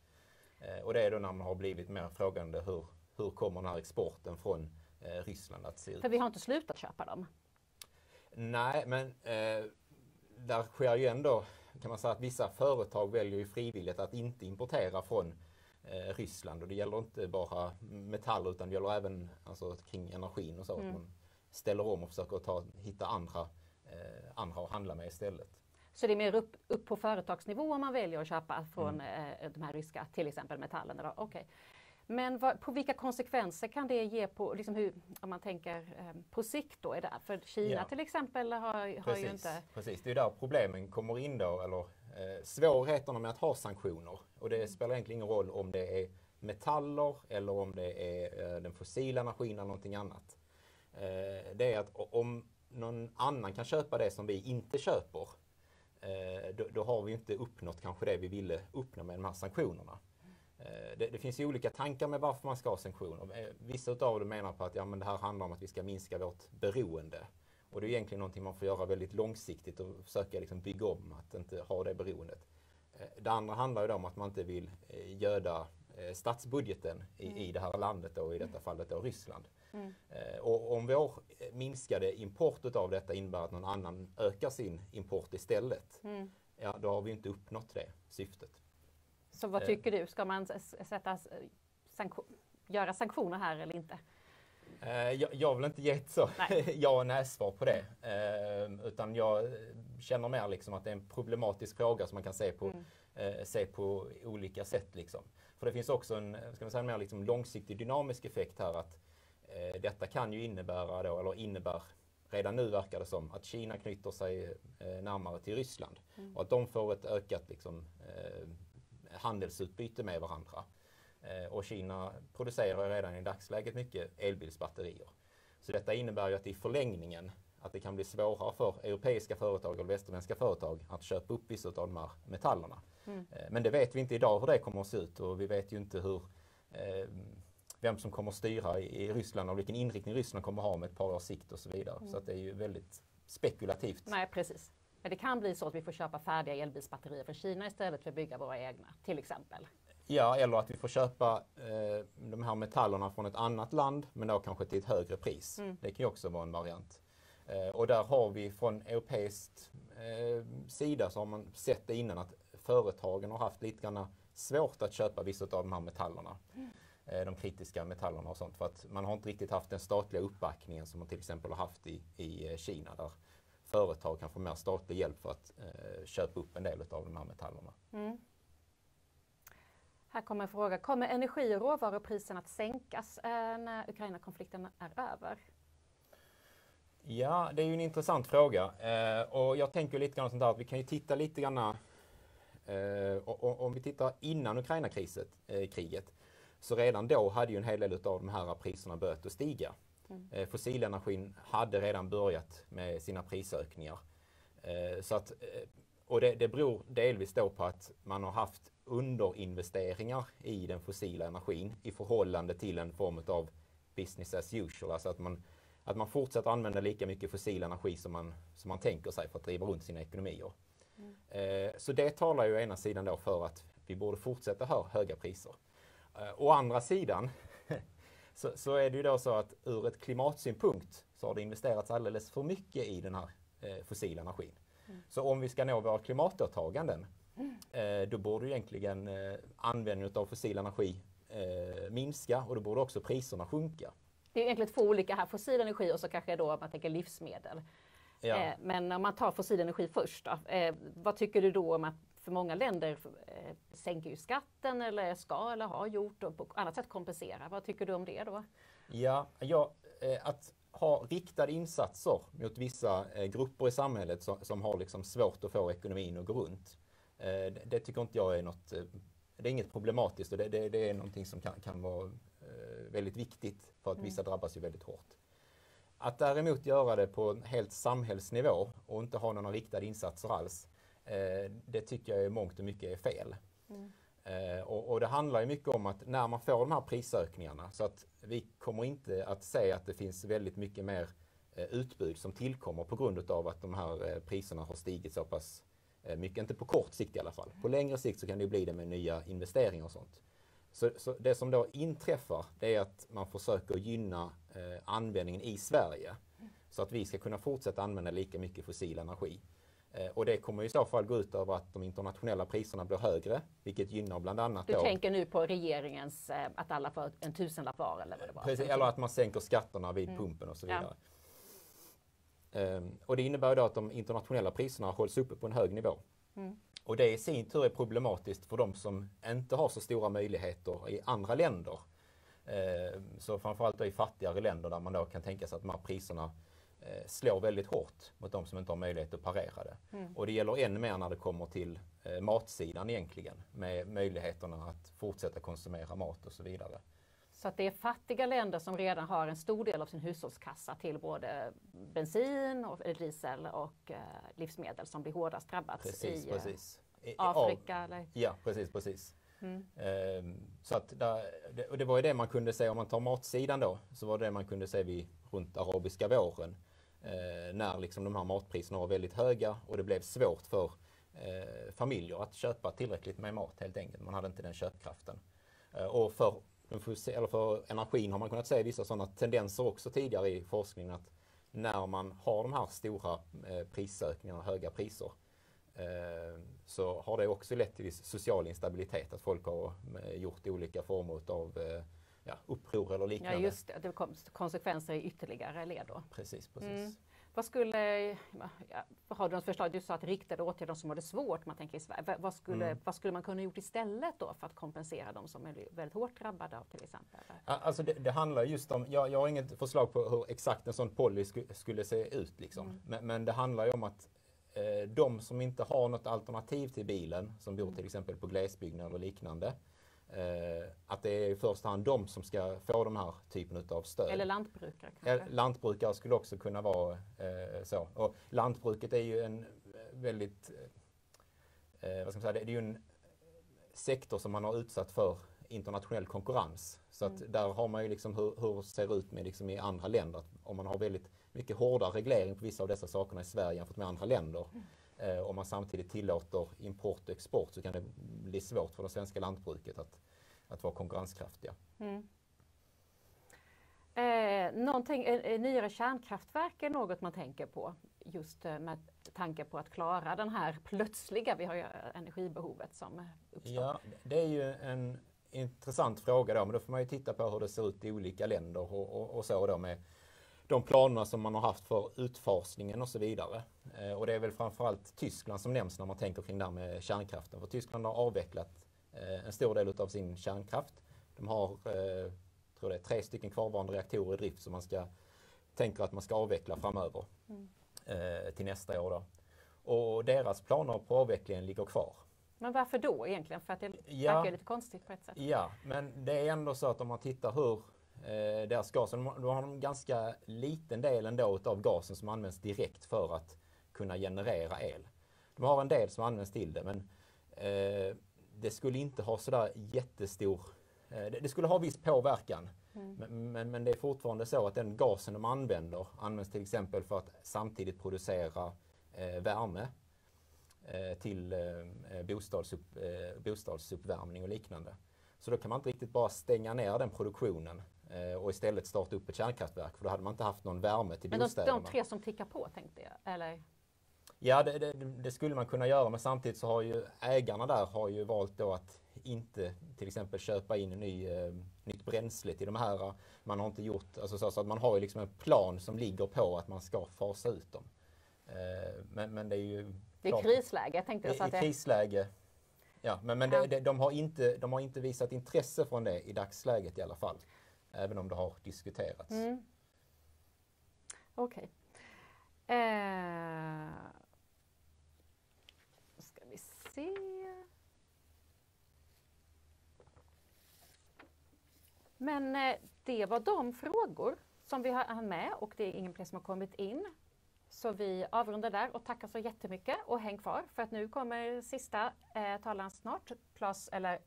Eh, och det är då när man har blivit mer frågande hur, hur kommer den här exporten från eh, Ryssland att se ut? För vi har inte slutat köpa dem. Nej, men eh, där sker ju ändå, kan man säga att vissa företag väljer ju frivilligt att inte importera från eh, Ryssland och det gäller inte bara metaller utan det gäller även alltså, kring energin och så. Mm. Ställer om och försöker ta, hitta andra, eh, andra att handla med istället. Så det är mer upp, upp på företagsnivå om man väljer att köpa från Mm. eh, de här ryska, till exempel metallerna. Då. Okej. Men vad, på vilka konsekvenser kan det ge på, liksom hur, om man tänker eh, på sikt då? Är det, för Kina Ja. till exempel har, har ju Precis, inte... precis, det är där problemen kommer in då, eller eh, svårigheterna med att ha sanktioner. Och det spelar egentligen ingen roll om det är metaller eller om det är eh, den fossila energin eller någonting annat. Eh, det är att om någon annan kan köpa det som vi inte köper, eh, då, då har vi inte uppnått kanske det vi ville uppnå med de här sanktionerna. Eh, det, det finns ju olika tankar med varför man ska ha sanktioner. Eh, vissa utav dem menar på att ja, men det här handlar om att vi ska minska vårt beroende. Och det är egentligen någonting man får göra väldigt långsiktigt och försöka liksom bygga om att inte ha det beroendet. Eh, det andra handlar ju då om att man inte vill göda eh, statsbudgeten i, i det här landet och i detta fallet då Ryssland. Mm. Eh, Och om vår eh, minskade import utav detta innebär att någon annan ökar sin import istället, Mm. ja då har vi inte uppnått det syftet. Så vad Eh. tycker du? Ska man sätta, sanktion, göra sanktioner här eller inte? Eh, Jag, jag vill inte ge ett så Nej. (laughs) ja och nej-svar på det. Eh, utan jag eh, känner mer liksom att det är en problematisk fråga som man kan se på, Mm. eh, se på olika sätt. Liksom. För det finns också en ska man säga, en mer liksom långsiktig dynamisk effekt här. att eh, Detta kan ju innebära, då, eller innebär redan nu verkar det som, att Kina knyter sig eh, närmare till Ryssland. Mm. Och att de får ett ökat liksom, eh, handelsutbyte med varandra. Eh, och Kina producerar redan i dagsläget mycket elbilsbatterier. Så detta innebär ju att i förlängningen att det kan bli svårare för europeiska företag eller västerländska företag att köpa upp vissa av de här metallerna. Mm. Eh, Men det vet vi inte idag hur det kommer att se ut och vi vet ju inte hur eh, vem som kommer att styra i, Ryssland och vilken inriktning Ryssland kommer att ha med ett par års sikt och så vidare. Så att det är ju väldigt spekulativt. Nej, precis. Men det kan bli så att vi får köpa färdiga elbilsbatterier från Kina istället för att bygga våra egna, till exempel. Ja, eller att vi får köpa eh, de här metallerna från ett annat land men då kanske till ett högre pris. Mm. Det kan ju också vara en variant. Eh, och där har vi från europeiskt eh, sida så har man sett det innan att företagen har haft lite grann svårt att köpa vissa av de här metallerna. eh, de kritiska metallerna och sånt. För att man har inte riktigt haft den statliga uppbackningen som man till exempel har haft i, i Kina där företag kan få mer statlig hjälp för att eh, köpa upp en del av de här metallerna. Mm. Här kommer en fråga. Kommer energi och råvarupriserna att sänkas eh, när Ukraina-konflikten är över? Ja, det är ju en intressant fråga. Eh, och jag tänker lite grann sånt där att vi kan ju titta lite grann eh, och, och, om vi tittar innan Ukraina-kriget, eh, kriget, så redan då hade ju en hel del av de här priserna börjat att stiga. Mm. Eh, fossilenergin hade redan börjat med sina prisökningar. Eh, så att, eh, och det, det beror delvis då på att man har haft underinvesteringar i den fossila energin i förhållande till en form av business as usual. Alltså att man, att man fortsätter använda lika mycket fossil energi som man, som man tänker sig för att driva runt sina ekonomier. Mm. Eh, så det talar ju å ena sidan då för att vi borde fortsätta ha höga priser. Eh, å andra sidan (laughs) så, så, är det ju då så att ur ett klimatsynpunkt så har det investerats alldeles för mycket i den här eh, fossila energin. Mm. Så om vi ska nå våra klimatåtaganden Eh, då borde egentligen eh, användningen av fossil energi minska och då borde också priserna sjunka. Det är egentligen två olika här, fossil energi och så kanske då man tänker livsmedel. Ja. Eh, men om man tar fossil energi först då, eh, vad tycker du då om att för många länder eh, sänker ju skatten eller ska eller har gjort och på annat sätt kompensera. Vad tycker du om det då? Ja, ja att ha riktade insatser mot vissa grupper i samhället som, som har liksom svårt att få ekonomin att gå runt. Eh, det tycker inte jag är något, eh, det är inget problematiskt och det, det, det är någonting som kan, kan vara eh, väldigt viktigt för att mm. vissa drabbas ju väldigt hårt. Att däremot göra det på en helt samhällsnivå och inte ha några riktade insatser alls, det tycker jag i mångt och mycket är fel. Mm. Och, och, det handlar ju mycket om att när man får de här prisökningarna så att vi kommer inte att se att det finns väldigt mycket mer utbud som tillkommer på grund av att de här priserna har stigit så pass Eh, mycket, inte på kort sikt i alla fall. På längre sikt så kan det bli det med nya investeringar och sånt. Så, så det som då inträffar det är att man försöker gynna eh, användningen i Sverige. Så att vi ska kunna fortsätta använda lika mycket fossil energi. Eh, och det kommer i så fall gå ut över att de internationella priserna blir högre, vilket gynnar bland annat Du då, tänker nu på regeringens, eh, att alla får en tusenlapp var eller vad det var? Precis, eller att man sänker skatterna vid mm. pumpen och så vidare. Ja. Um, och det innebär då att de internationella priserna hålls uppe på en hög nivå. Mm. Och det i sin tur är problematiskt för de som inte har så stora möjligheter i andra länder. Uh, så framförallt i fattigare länder där man då kan tänka sig att de här priserna uh, slår väldigt hårt mot de som inte har möjlighet att parera det. Mm. Och det gäller än mer när det kommer till uh, matsidan egentligen med möjligheterna att fortsätta konsumera mat och så vidare. Så att det är fattiga länder som redan har en stor del av sin hushållskassa till både bensin, och, diesel och eh, livsmedel som blir hårdast drabbat precis, i precis. Eh, Afrika. Av, eller? Ja, precis, precis. Mm. Ehm, så att där, det, och det var ju det man kunde se om man tar matsidan då, så var det det man kunde se vid, runt arabiska våren. Eh, när liksom de här matpriserna var väldigt höga och det blev svårt för familjer att köpa tillräckligt med mat helt enkelt. Man hade inte den köpkraften. Och för eller för energin har man kunnat se vissa sådana tendenser också tidigare i forskningen att när man har de här stora eh, prisökningarna, höga priser, eh, så har det också lett till viss social instabilitet, att folk har eh, gjort olika former av ja, uppror eller liknande. Ja just det, det kom konsekvenser i ytterligare led då. Precis, precis. Mm. Vad skulle, har du något förslag? Du sa att riktade åtgärder som har det svårt, man tänker i Sverige. Vad skulle, mm. vad skulle man kunna gjort istället då för att kompensera de som är väldigt hårt drabbade av till exempel? Alltså det, det handlar just om, jag, jag har inget förslag på hur exakt en sån policy skulle se ut liksom. Mm. Men, men, det handlar ju om att eh, de som inte har något alternativ till bilen, som bor till exempel på glesbygden eller liknande, att det är i första hand de som ska få den här typen av stöd. Eller lantbrukare kanske? Lantbrukare skulle också kunna vara eh, så. Och lantbruket är ju en väldigt, eh, vad ska man säga, det är ju en sektor som man har utsatt för internationell konkurrens. Så att mm. där har man ju liksom hur, hur det ser ut med liksom i andra länder. Om man har väldigt mycket hårdare reglering på vissa av dessa sakerna i Sverige jämfört med andra länder. Mm. Eh, om man samtidigt tillåter import och export så kan det bli svårt för det svenska lantbruket att, att vara konkurrenskraftiga. Mm. Eh, någonting, eh, nyare kärnkraftverk är något man tänker på just eh, med tanke på att klara den här plötsliga vi har ju energibehovet som uppstår. Ja, det är ju en intressant fråga då, men då får man ju titta på hur det ser ut i olika länder och, och, och så då med de planerna som man har haft för utfasningen och så vidare. Eh, och det är väl framförallt Tyskland som nämns när man tänker kring det här med kärnkraften. För Tyskland har avvecklat eh, en stor del av sin kärnkraft. De har, eh, tror det är tre stycken kvarvarande reaktorer i drift som man ska, tänker att man ska avveckla framöver mm. eh, till nästa år. Då. Och deras planer på avvecklingen ligger kvar. Men varför då egentligen? För att det ja, verkar lite konstigt på ett sätt. Ja, men det är ändå så att om man tittar hur eh, deras gas, då har de en ganska liten del ändå av gasen som används direkt för att kunna generera el. De har en del som används till det, men eh, det skulle inte ha sådär jättestor... Eh, det, det, skulle ha viss påverkan. Mm. Men, men, men, det är fortfarande så att den gasen de använder används till exempel för att samtidigt producera eh, värme eh, till eh, bostadsupp, eh, bostadsuppvärmning och liknande. Så då kan man inte riktigt bara stänga ner den produktionen och istället starta upp ett kärnkraftverk för då hade man inte haft någon värme till men bostäderna. Men de, tre som tickar på tänkte jag, eller? Ja, det, det, det, skulle man kunna göra men samtidigt så har ju ägarna där har ju valt då att inte till exempel köpa in ny, eh, nytt bränsle till de här. Man har inte gjort, alltså så, så, att man har ju liksom en plan som ligger på att man ska fasa ut dem. Eh, men, men det är ju... Det är krisläge tänkte jag. Så att det... krisläge. Ja, men, men ja. Det, de, har inte, de har inte visat intresse från det i dagsläget i alla fall. Även om det har diskuterats. Mm. Okej. Okay. Eh, ska vi se. Men eh, det var de frågor som vi har med och det är ingen fler som har kommit in. Så vi avrundar där och tackar så jättemycket och häng kvar för att nu kommer sista eh, talaren snart, Claes, eller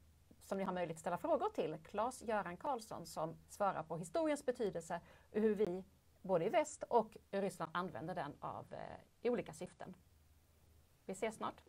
som ni har möjlighet att ställa frågor till, Claes-Göran Karlsson som svarar på historiens betydelse och hur vi både i väst och i Ryssland använder den av eh, olika syften. Vi ses snart.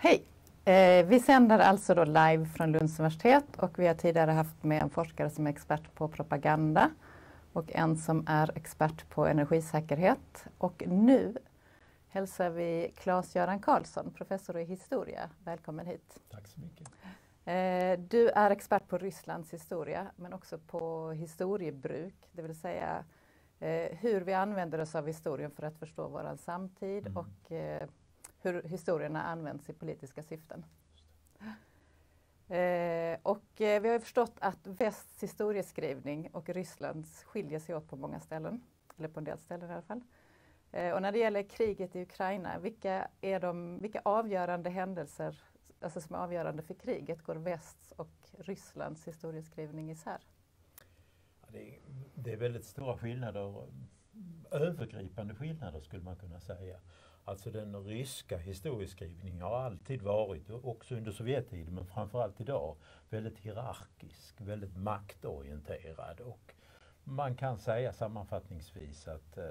Hej! Eh, vi sänder alltså då live från Lunds universitet och vi har tidigare haft med en forskare som är expert på propaganda och en som är expert på energisäkerhet. Och nu hälsar vi Claes-Göran Karlsson, professor i historia. Välkommen hit. Tack så mycket. Eh, du är expert på Rysslands historia men också på historiebruk, det vill säga eh, hur vi använder oss av historien för att förstå vår samtid mm. och hur historierna används i politiska syften. Eh, och eh, vi har förstått att västs historieskrivning och Rysslands skiljer sig åt på många ställen, eller på en del ställen i alla fall. Eh, och när det gäller kriget i Ukraina, vilka, är de, vilka avgörande händelser alltså som är avgörande för kriget går västs och Rysslands historieskrivning isär? Det är, det är väldigt stora skillnader, övergripande skillnader skulle man kunna säga. Alltså den ryska historieskrivningen har alltid varit, också under Sovjettiden men framförallt idag, väldigt hierarkisk, väldigt maktorienterad och man kan säga sammanfattningsvis att eh,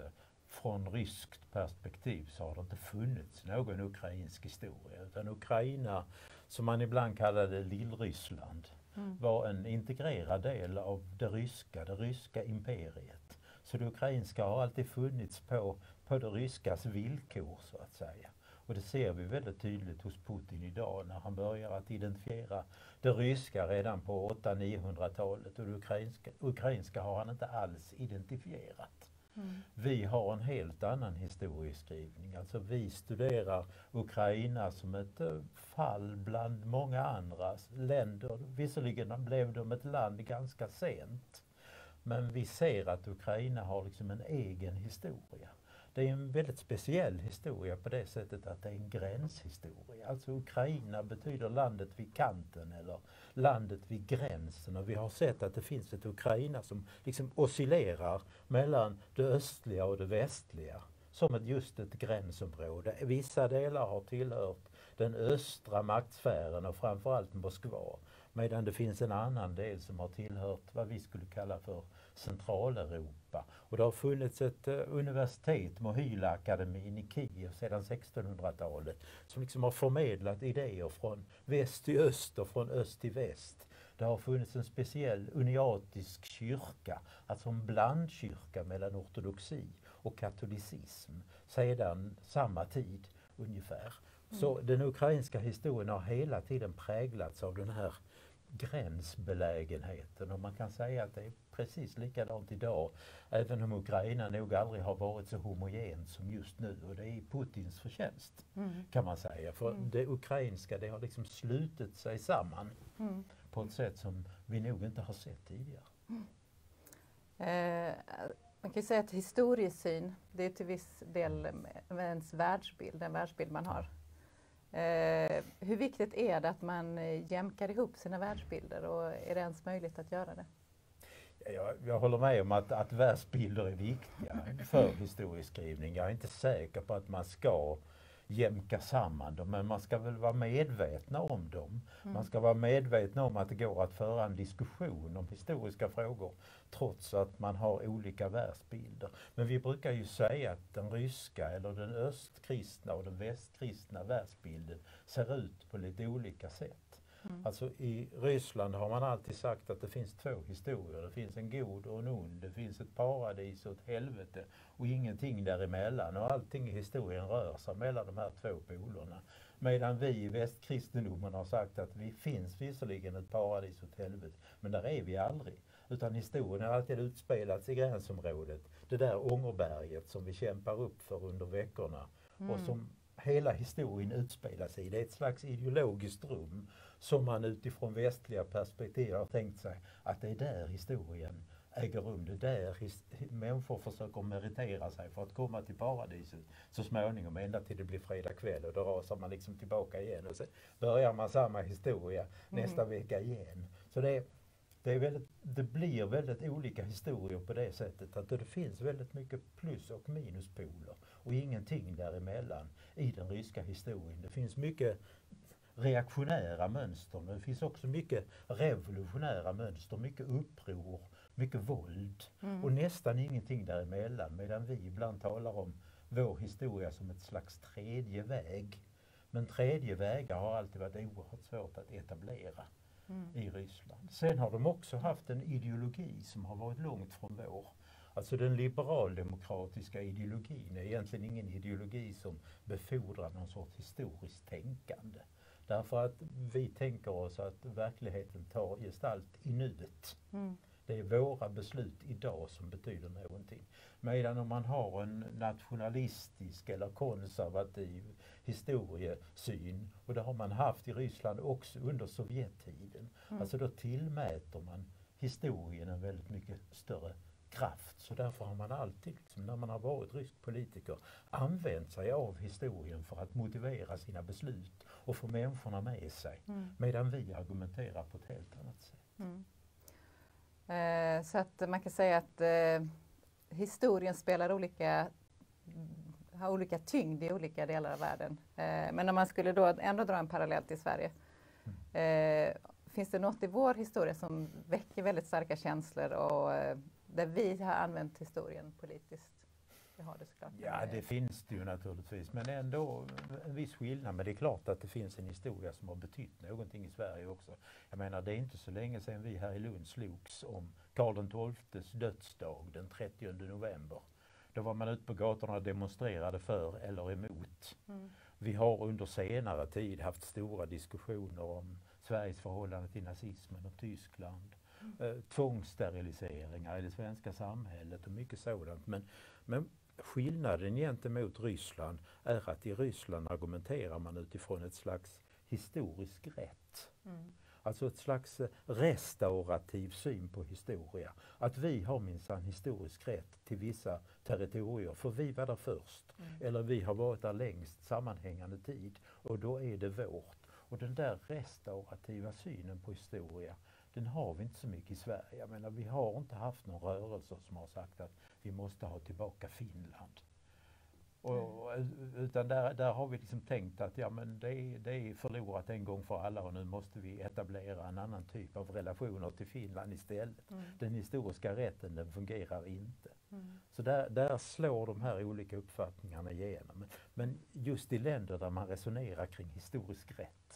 från ryskt perspektiv så har det inte funnits någon ukrainsk historia utan Ukraina, som man ibland kallade Lillryssland, mm. var en integrerad del av det ryska, det ryska imperiet. Så det ukrainska har alltid funnits på på det ryskas villkor så att säga. Och det ser vi väldigt tydligt hos Putin idag när han börjar att identifiera det ryska redan på 800-900-talet och det ukrainska, ukrainska har han inte alls identifierat. Mm. Vi har en helt annan historieskrivning. Alltså vi studerar Ukraina som ett eh, fall bland många andra länder. Visserligen blev de ett land ganska sent. Men vi ser att Ukraina har liksom en egen historia. Det är en väldigt speciell historia på det sättet att det är en gränshistoria. Alltså Ukraina betyder landet vid kanten eller landet vid gränsen och vi har sett att det finns ett Ukraina som liksom oscillerar mellan det östliga och det västliga som ett, just ett gränsområde. Vissa delar har tillhört den östra maktsfären och framförallt Moskva. Medan det finns en annan del som har tillhört vad vi skulle kalla för Centraleuropa. Och det har funnits ett uh, universitet, Mohylaakademin i Kiev sedan 1600-talet som liksom har förmedlat idéer från väst till öst och från öst till väst. Det har funnits en speciell uniatisk kyrka, alltså en blandkyrka mellan ortodoxi och katolicism sedan samma tid ungefär. Mm. Så den ukrainska historien har hela tiden präglats av den här gränsbelägenheten och man kan säga att det är precis likadant idag. Även om Ukraina nog aldrig har varit så homogent som just nu och det är Putins förtjänst mm. kan man säga. För mm. det ukrainska det har liksom slutit sig samman mm. på ett sätt som vi nog inte har sett tidigare. Eh, man kan säga att historiesyn, det är till viss del ens världsbild, den världsbild man har. Eh, hur viktigt är det att man eh, jämkar ihop sina världsbilder och är det ens möjligt att göra det? Jag, jag håller med om att, att världsbilder är viktiga för historieskrivning. Jag är inte säker på att man ska jämka samman dem, men man ska väl vara medvetna om dem. Mm. Man ska vara medvetna om att det går att föra en diskussion om historiska frågor trots att man har olika världsbilder. Men vi brukar ju säga att den ryska eller den östkristna och den västkristna världsbilden ser ut på lite olika sätt. Mm. Alltså i Ryssland har man alltid sagt att det finns två historier. Det finns en god och en ond. Det finns ett paradis och ett helvete och ingenting däremellan. Och allting i historien rör sig mellan de här två polerna. Medan vi i västkristendomen har sagt att det finns visserligen ett paradis och ett helvete, men där är vi aldrig. Utan historien har alltid utspelats i gränsområdet. Det där ångerberget som vi kämpar upp för under veckorna mm. och som hela historien utspelar sig i. Det är ett slags ideologiskt rum som man utifrån västliga perspektiv har tänkt sig att det är där historien äger rum. Det är där människor försöker meritera sig för att komma till paradiset så småningom, ända till det blir fredag kväll och då rasar man liksom tillbaka igen och sen börjar man samma historia mm. nästa vecka igen. Så det, det, är väldigt, det blir väldigt olika historier på det sättet att det finns väldigt mycket plus och minuspoler och ingenting däremellan i den ryska historien. Det finns mycket reaktionära mönster men det finns också mycket revolutionära mönster, mycket uppror, mycket våld mm. och nästan ingenting däremellan medan vi ibland talar om vår historia som ett slags tredje väg Men tredje vägar har alltid varit oerhört svårt att etablera Mm. i Ryssland. Sen har de också haft en ideologi som har varit långt från vår. Alltså den liberaldemokratiska ideologin är egentligen ingen ideologi som befordrar någon sorts historiskt tänkande. Därför att vi tänker oss att verkligheten tar gestalt i nuet. Mm. Det är våra beslut idag som betyder någonting. Medan om man har en nationalistisk eller konservativ historiesyn, och det har man haft i Ryssland också under Sovjettiden, Mm. alltså då tillmäter man historien en väldigt mycket större kraft. Så därför har man alltid, liksom, när man har varit rysk politiker, använt sig av historien för att motivera sina beslut och få människorna med sig. Mm. Medan vi argumenterar på ett helt annat sätt. Mm. Eh, så att man kan säga att eh, historien spelar olika, har olika tyngd i olika delar av världen. Eh, men om man skulle då ändå dra en parallell till Sverige. Eh, finns det något i vår historia som väcker väldigt starka känslor och eh, där vi har använt historien politiskt? Det har det såklart. Ja, det finns det ju naturligtvis, men ändå en viss skillnad. Men det är klart att det finns en historia som har betytt någonting i Sverige också. Jag menar, det är inte så länge sedan vi här i Lund slogs om Karl XIIs dödsdag den 30 november. Då var man ute på gatorna och demonstrerade för eller emot. Mm. Vi har under senare tid haft stora diskussioner om Sveriges förhållande till nazismen och Tyskland. Eh, tvångssteriliseringar i det svenska samhället och mycket sådant. Men, men skillnaden gentemot Ryssland är att i Ryssland argumenterar man utifrån ett slags historisk rätt. Mm. Alltså ett slags eh, restaurativ syn på historia. Att vi har minsann historisk rätt till vissa territorier, för vi var där först. Mm. Eller vi har varit där längst sammanhängande tid och då är det vårt. Och den där restaurativa synen på historia, den har vi inte så mycket i Sverige. Jag menar, vi har inte haft någon rörelse som har sagt att vi måste ha tillbaka Finland. Och, utan där, där har vi liksom tänkt att ja, men det, det är förlorat en gång för alla och nu måste vi etablera en annan typ av relationer till Finland istället. Mm. Den historiska rätten den fungerar inte. Mm. Så där, där slår de här olika uppfattningarna igenom. Men- Men just i länder där man resonerar kring historisk rätt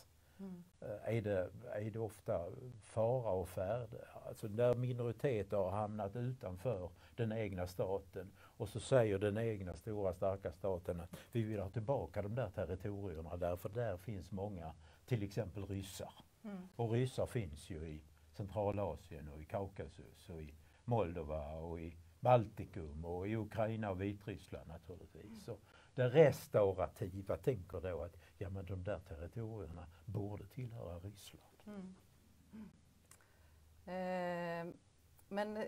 Mm. är det, är det ofta fara och färde. Alltså där minoriteter har hamnat utanför den egna staten och så säger den egna stora starka staten att vi vill ha tillbaka de där territorierna därför där finns många, till exempel ryssar. Mm. Och ryssar finns ju i Centralasien och i Kaukasus och i Moldova och i Baltikum och i Ukraina och Vitryssland naturligtvis. Så det restaurativa tänker då att ja, men de där territorierna borde tillhöra Ryssland. Mm. Eh, men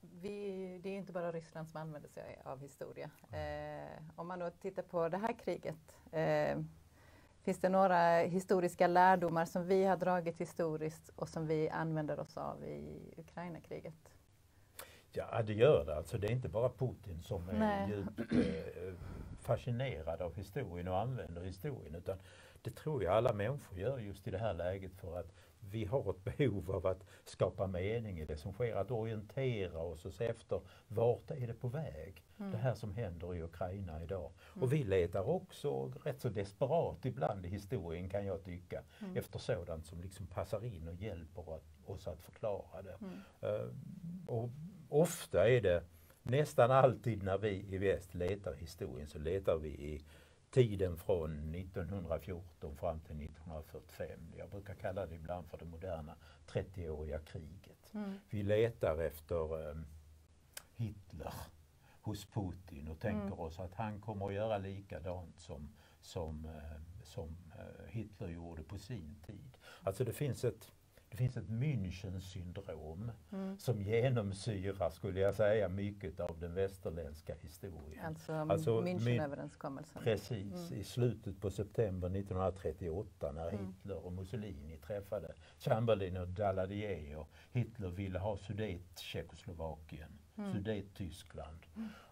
vi, det är inte bara Ryssland som använder sig av historia. Eh, om man då tittar på det här kriget, eh, finns det några historiska lärdomar som vi har dragit historiskt och som vi använder oss av i Ukraina-kriget? Ja, det gör det. Alltså, det är inte bara Putin som är Nej. djupt (clears throat) eh, fascinerad av historien och använder historien. Utan det tror jag alla människor gör just i det här läget för att vi har ett behov av att skapa mening i det som sker. Att orientera oss och se efter vart är det på väg? Mm. Det här som händer i Ukraina idag. Och vi letar också rätt så desperat ibland i historien kan jag tycka. Mm. Efter sådant som liksom passar in och hjälper oss att förklara det. Mm. Eh, och ofta är det, nästan alltid när vi i väst letar i historien så letar vi i tiden från 1914 fram till 1945. Jag brukar kalla det ibland för det moderna 30-åriga kriget. Mm. Vi letar efter eh, Hitler hos Putin och tänker Mm. oss att han kommer att göra likadant som, som, eh, som eh, Hitler gjorde på sin tid. Alltså det finns ett, det finns ett Münchensyndrom Mm. som genomsyrar, skulle jag säga, mycket av den västerländska historien. Alltså, Alltså, Münchenöverenskommelsen. Precis, Mm. i slutet på september 1938 när Mm. Hitler och Mussolini träffade Chamberlain och Daladier och Hitler ville ha Sudet-Tjeckoslovakien, Mm. Sudet-Tyskland.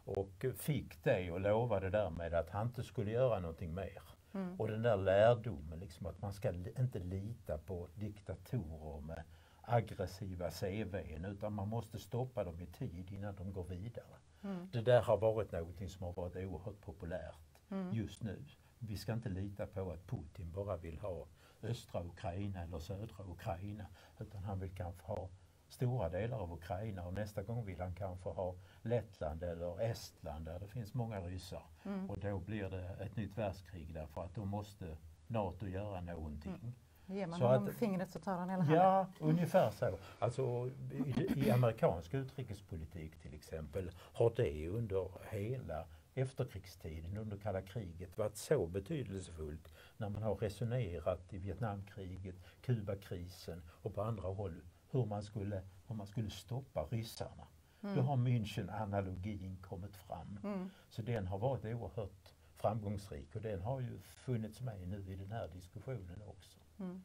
Och fick det och lovade därmed att han inte skulle göra någonting mer. Mm. Och den där lärdomen, liksom att man ska inte lita på diktatorer med aggressiva CVn utan man måste stoppa dem i tid innan de går vidare. Mm. Det där har varit någonting som har varit oerhört populärt Mm. just nu. vi ska inte lita på att Putin bara vill ha östra Ukraina eller södra Ukraina. Utan han vill kanske ha stora delar av Ukraina och nästa gång vill han kanske ha Lettland eller Estland där det finns många ryssar. Mm. Och då blir det ett nytt världskrig därför att då måste NATO göra någonting. Mm. Ger man Så honom att- fingret så tar han hela handen. Ja, ungefär så. Alltså, i, I amerikansk utrikespolitik till exempel har det under hela efterkrigstiden, under kalla kriget, varit så betydelsefullt när man har resonerat i Vietnamkriget, Kubakrisen och på andra håll hur man skulle, hur man skulle stoppa ryssarna. Då har München-analogin kommit fram. Mm. Så den har varit oerhört framgångsrik och den har ju funnits med nu i den här diskussionen också. Mm.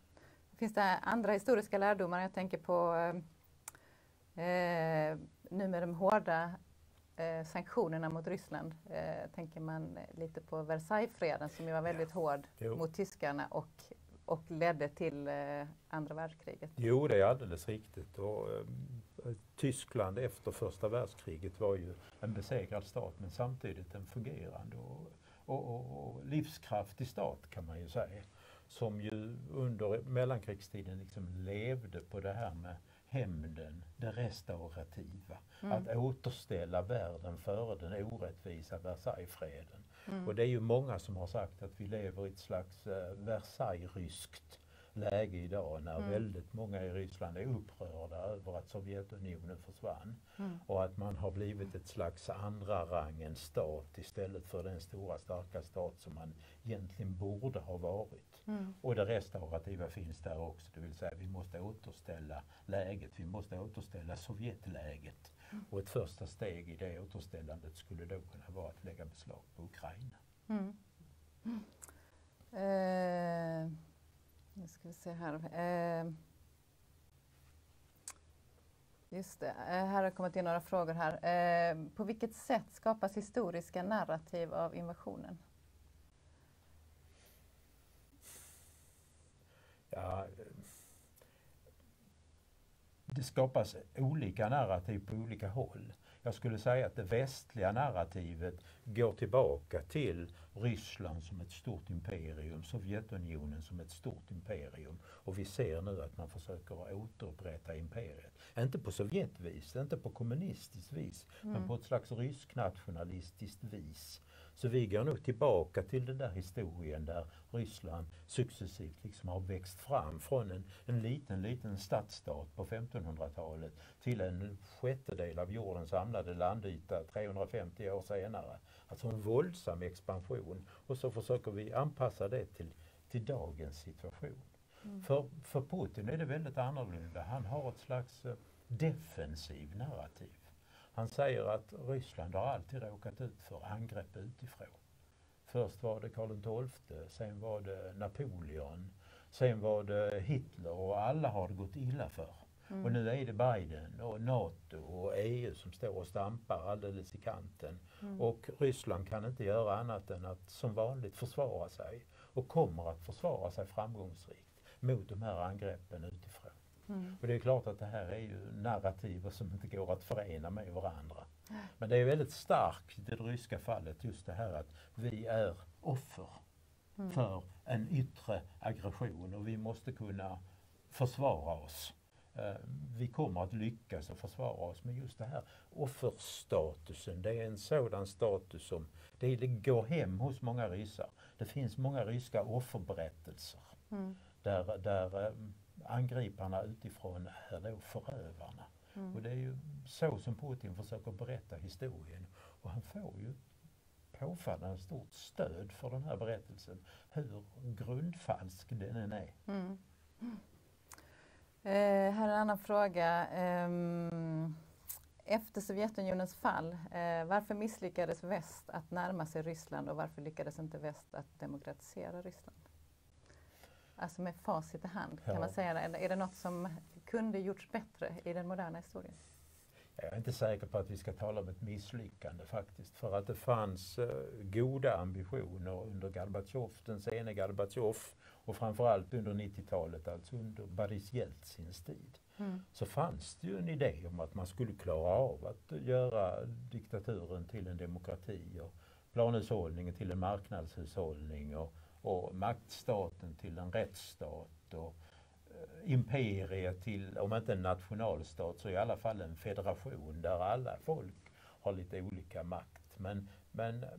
Finns det andra historiska lärdomar? Jag tänker på eh, nu med de hårda eh, sanktionerna mot Ryssland. Eh, tänker man lite på Versaillesfreden som ju var väldigt hård Jo. mot tyskarna och, och ledde till eh, andra världskriget. Jo, det är alldeles riktigt. Och, eh, Tyskland efter första världskriget var ju en besegrad stat men samtidigt en fungerande och, och, och, och livskraftig stat kan man ju säga. Som ju under mellankrigstiden liksom levde på det här med hämnden, det restaurativa. Att återställa världen före den orättvisa Versaillesfreden. Och det är ju många som har sagt att vi lever i ett slags eh, Versailles-ryskt läge idag när väldigt många i Ryssland är upprörda över att Sovjetunionen försvann. Och att man har blivit ett slags andra rangens stat istället för den stora starka stat som man egentligen borde ha varit. Och det restaurativa finns där också, det vill säga vi måste återställa läget, vi måste återställa Sovjetläget. Och ett första steg i det återställandet skulle då kunna vara att lägga beslag på Ukraina. Mm. Eh, nu ska vi se här. Eh, just det, eh, här har kommit in några frågor här. Eh, på vilket sätt skapas historiska narrativ av invasionen? Ja, det skapas olika narrativ på olika håll. Jag skulle säga att det västliga narrativet går tillbaka till Ryssland som ett stort imperium, Sovjetunionen som ett stort imperium. Och vi ser nu att man försöker återupprätta imperiet. Inte på Sovjetvis, inte på kommunistiskt vis, men på ett slags rysk-nationalistiskt vis. Så vi går nog tillbaka till den där historien där Ryssland successivt liksom har växt fram från en, en liten, liten stadsstat på 1500-talet till en sjättedel av jordens samlade landyta 350 år senare. Alltså en våldsam expansion. Och så försöker vi anpassa det till, till dagens situation. För, för Putin är det väldigt annorlunda. Han har ett slags eh, defensiv narrativ. Han säger att Ryssland har alltid råkat ut för angrepp utifrån. Först var det Karl XII, sen var det Napoleon, sen var det Hitler och alla har det gått illa för. Och nu är det Biden och NATO och EU som står och stampar alldeles i kanten. Och Ryssland kan inte göra annat än att som vanligt försvara sig och kommer att försvara sig framgångsrikt mot de här angreppen utifrån. Och det är klart att det här är ju narrativ som inte går att förena med varandra. Men det är väldigt starkt i det ryska fallet just det här att vi är offer för en yttre aggression och vi måste kunna försvara oss. Eh, Vi kommer att lyckas att försvara oss med just det här offerstatusen. Det är en sådan status som det går hem hos många ryssar. Det finns många ryska offerberättelser där, där eh, angriparna utifrån är då förövarna. Och det är ju så som Putin försöker berätta historien. Och han får ju påfallande stort stöd för den här berättelsen, hur grundfalsk den än är. Mm. Eh, här är en annan fråga. Ehm, efter Sovjetunionens fall, eh, varför misslyckades väst att närma sig Ryssland och varför lyckades inte väst att demokratisera Ryssland? Alltså med facit i hand, kan Ja. man säga det? Eller är det något som kunde gjorts bättre i den moderna historien? Jag är inte säker på att vi ska tala om ett misslyckande faktiskt. För att det fanns eh, goda ambitioner under Gorbatjov, den sene Gorbatjov och framförallt under 90-talet, alltså under Boris Jeltsins tid. Så fanns det ju en idé om att man skulle klara av att göra diktaturen till en demokrati och planhushållningen till en marknadshushållning och, och maktstaten till en rättsstat och eh, imperiet till, om inte en nationalstat, så i alla fall en federation där alla folk har lite olika makt. Men, men eh,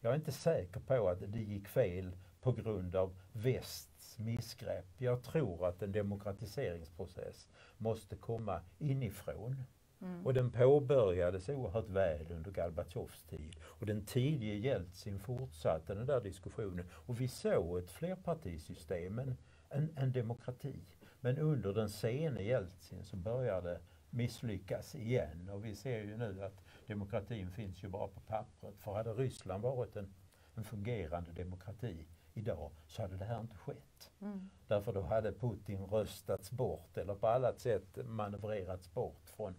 jag är inte säker på att det gick fel på grund av västs missgrepp. Jag tror att en demokratiseringsprocess måste komma inifrån. Mm. Och den påbörjades oerhört väl under Gorbatjovs tid. Och den tidige Jeltsin fortsatte den där diskussionen. Och vi såg ett flerpartisystem, en, en, en demokrati. Men under den sene Jeltsin så började misslyckas igen. Och vi ser ju nu att demokratin finns ju bara på pappret. För hade Ryssland varit en, en fungerande demokrati idag så hade det här inte skett. Mm. Därför då hade Putin röstats bort eller på annat sätt manövrerats bort från,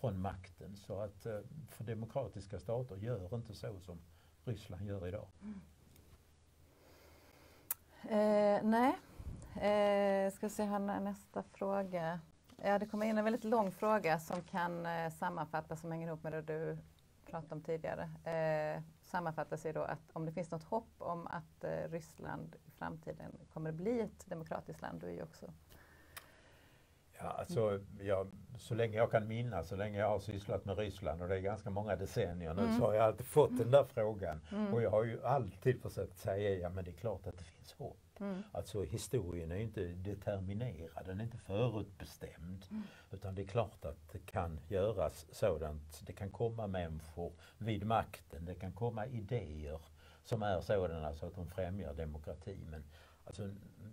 från makten. Så att eh, för demokratiska stater gör inte så som Ryssland gör idag. Mm. Eh, nej, eh, ska se här nästa fråga. Ja, det kommer in en väldigt lång fråga som kan eh, sammanfattas som hänger ihop med det du pratade om tidigare. Eh, sammanfattas i då att om det finns något hopp om att eh, Ryssland i framtiden kommer att bli ett demokratiskt land, du är ju också Ja, alltså, jag, så länge jag kan minnas, så länge jag har sysslat med Ryssland och det är ganska många decennier nu, mm. så har jag alltid fått den där frågan. Mm. Och jag har ju alltid försökt säga, ja men det är klart att det finns hopp. Mm. Alltså historien är inte determinerad, den är inte förutbestämd. Mm. Utan det är klart att det kan göras sådant. Det kan komma människor vid makten, det kan komma idéer som är sådana så att de främjar demokrati. Men alltså,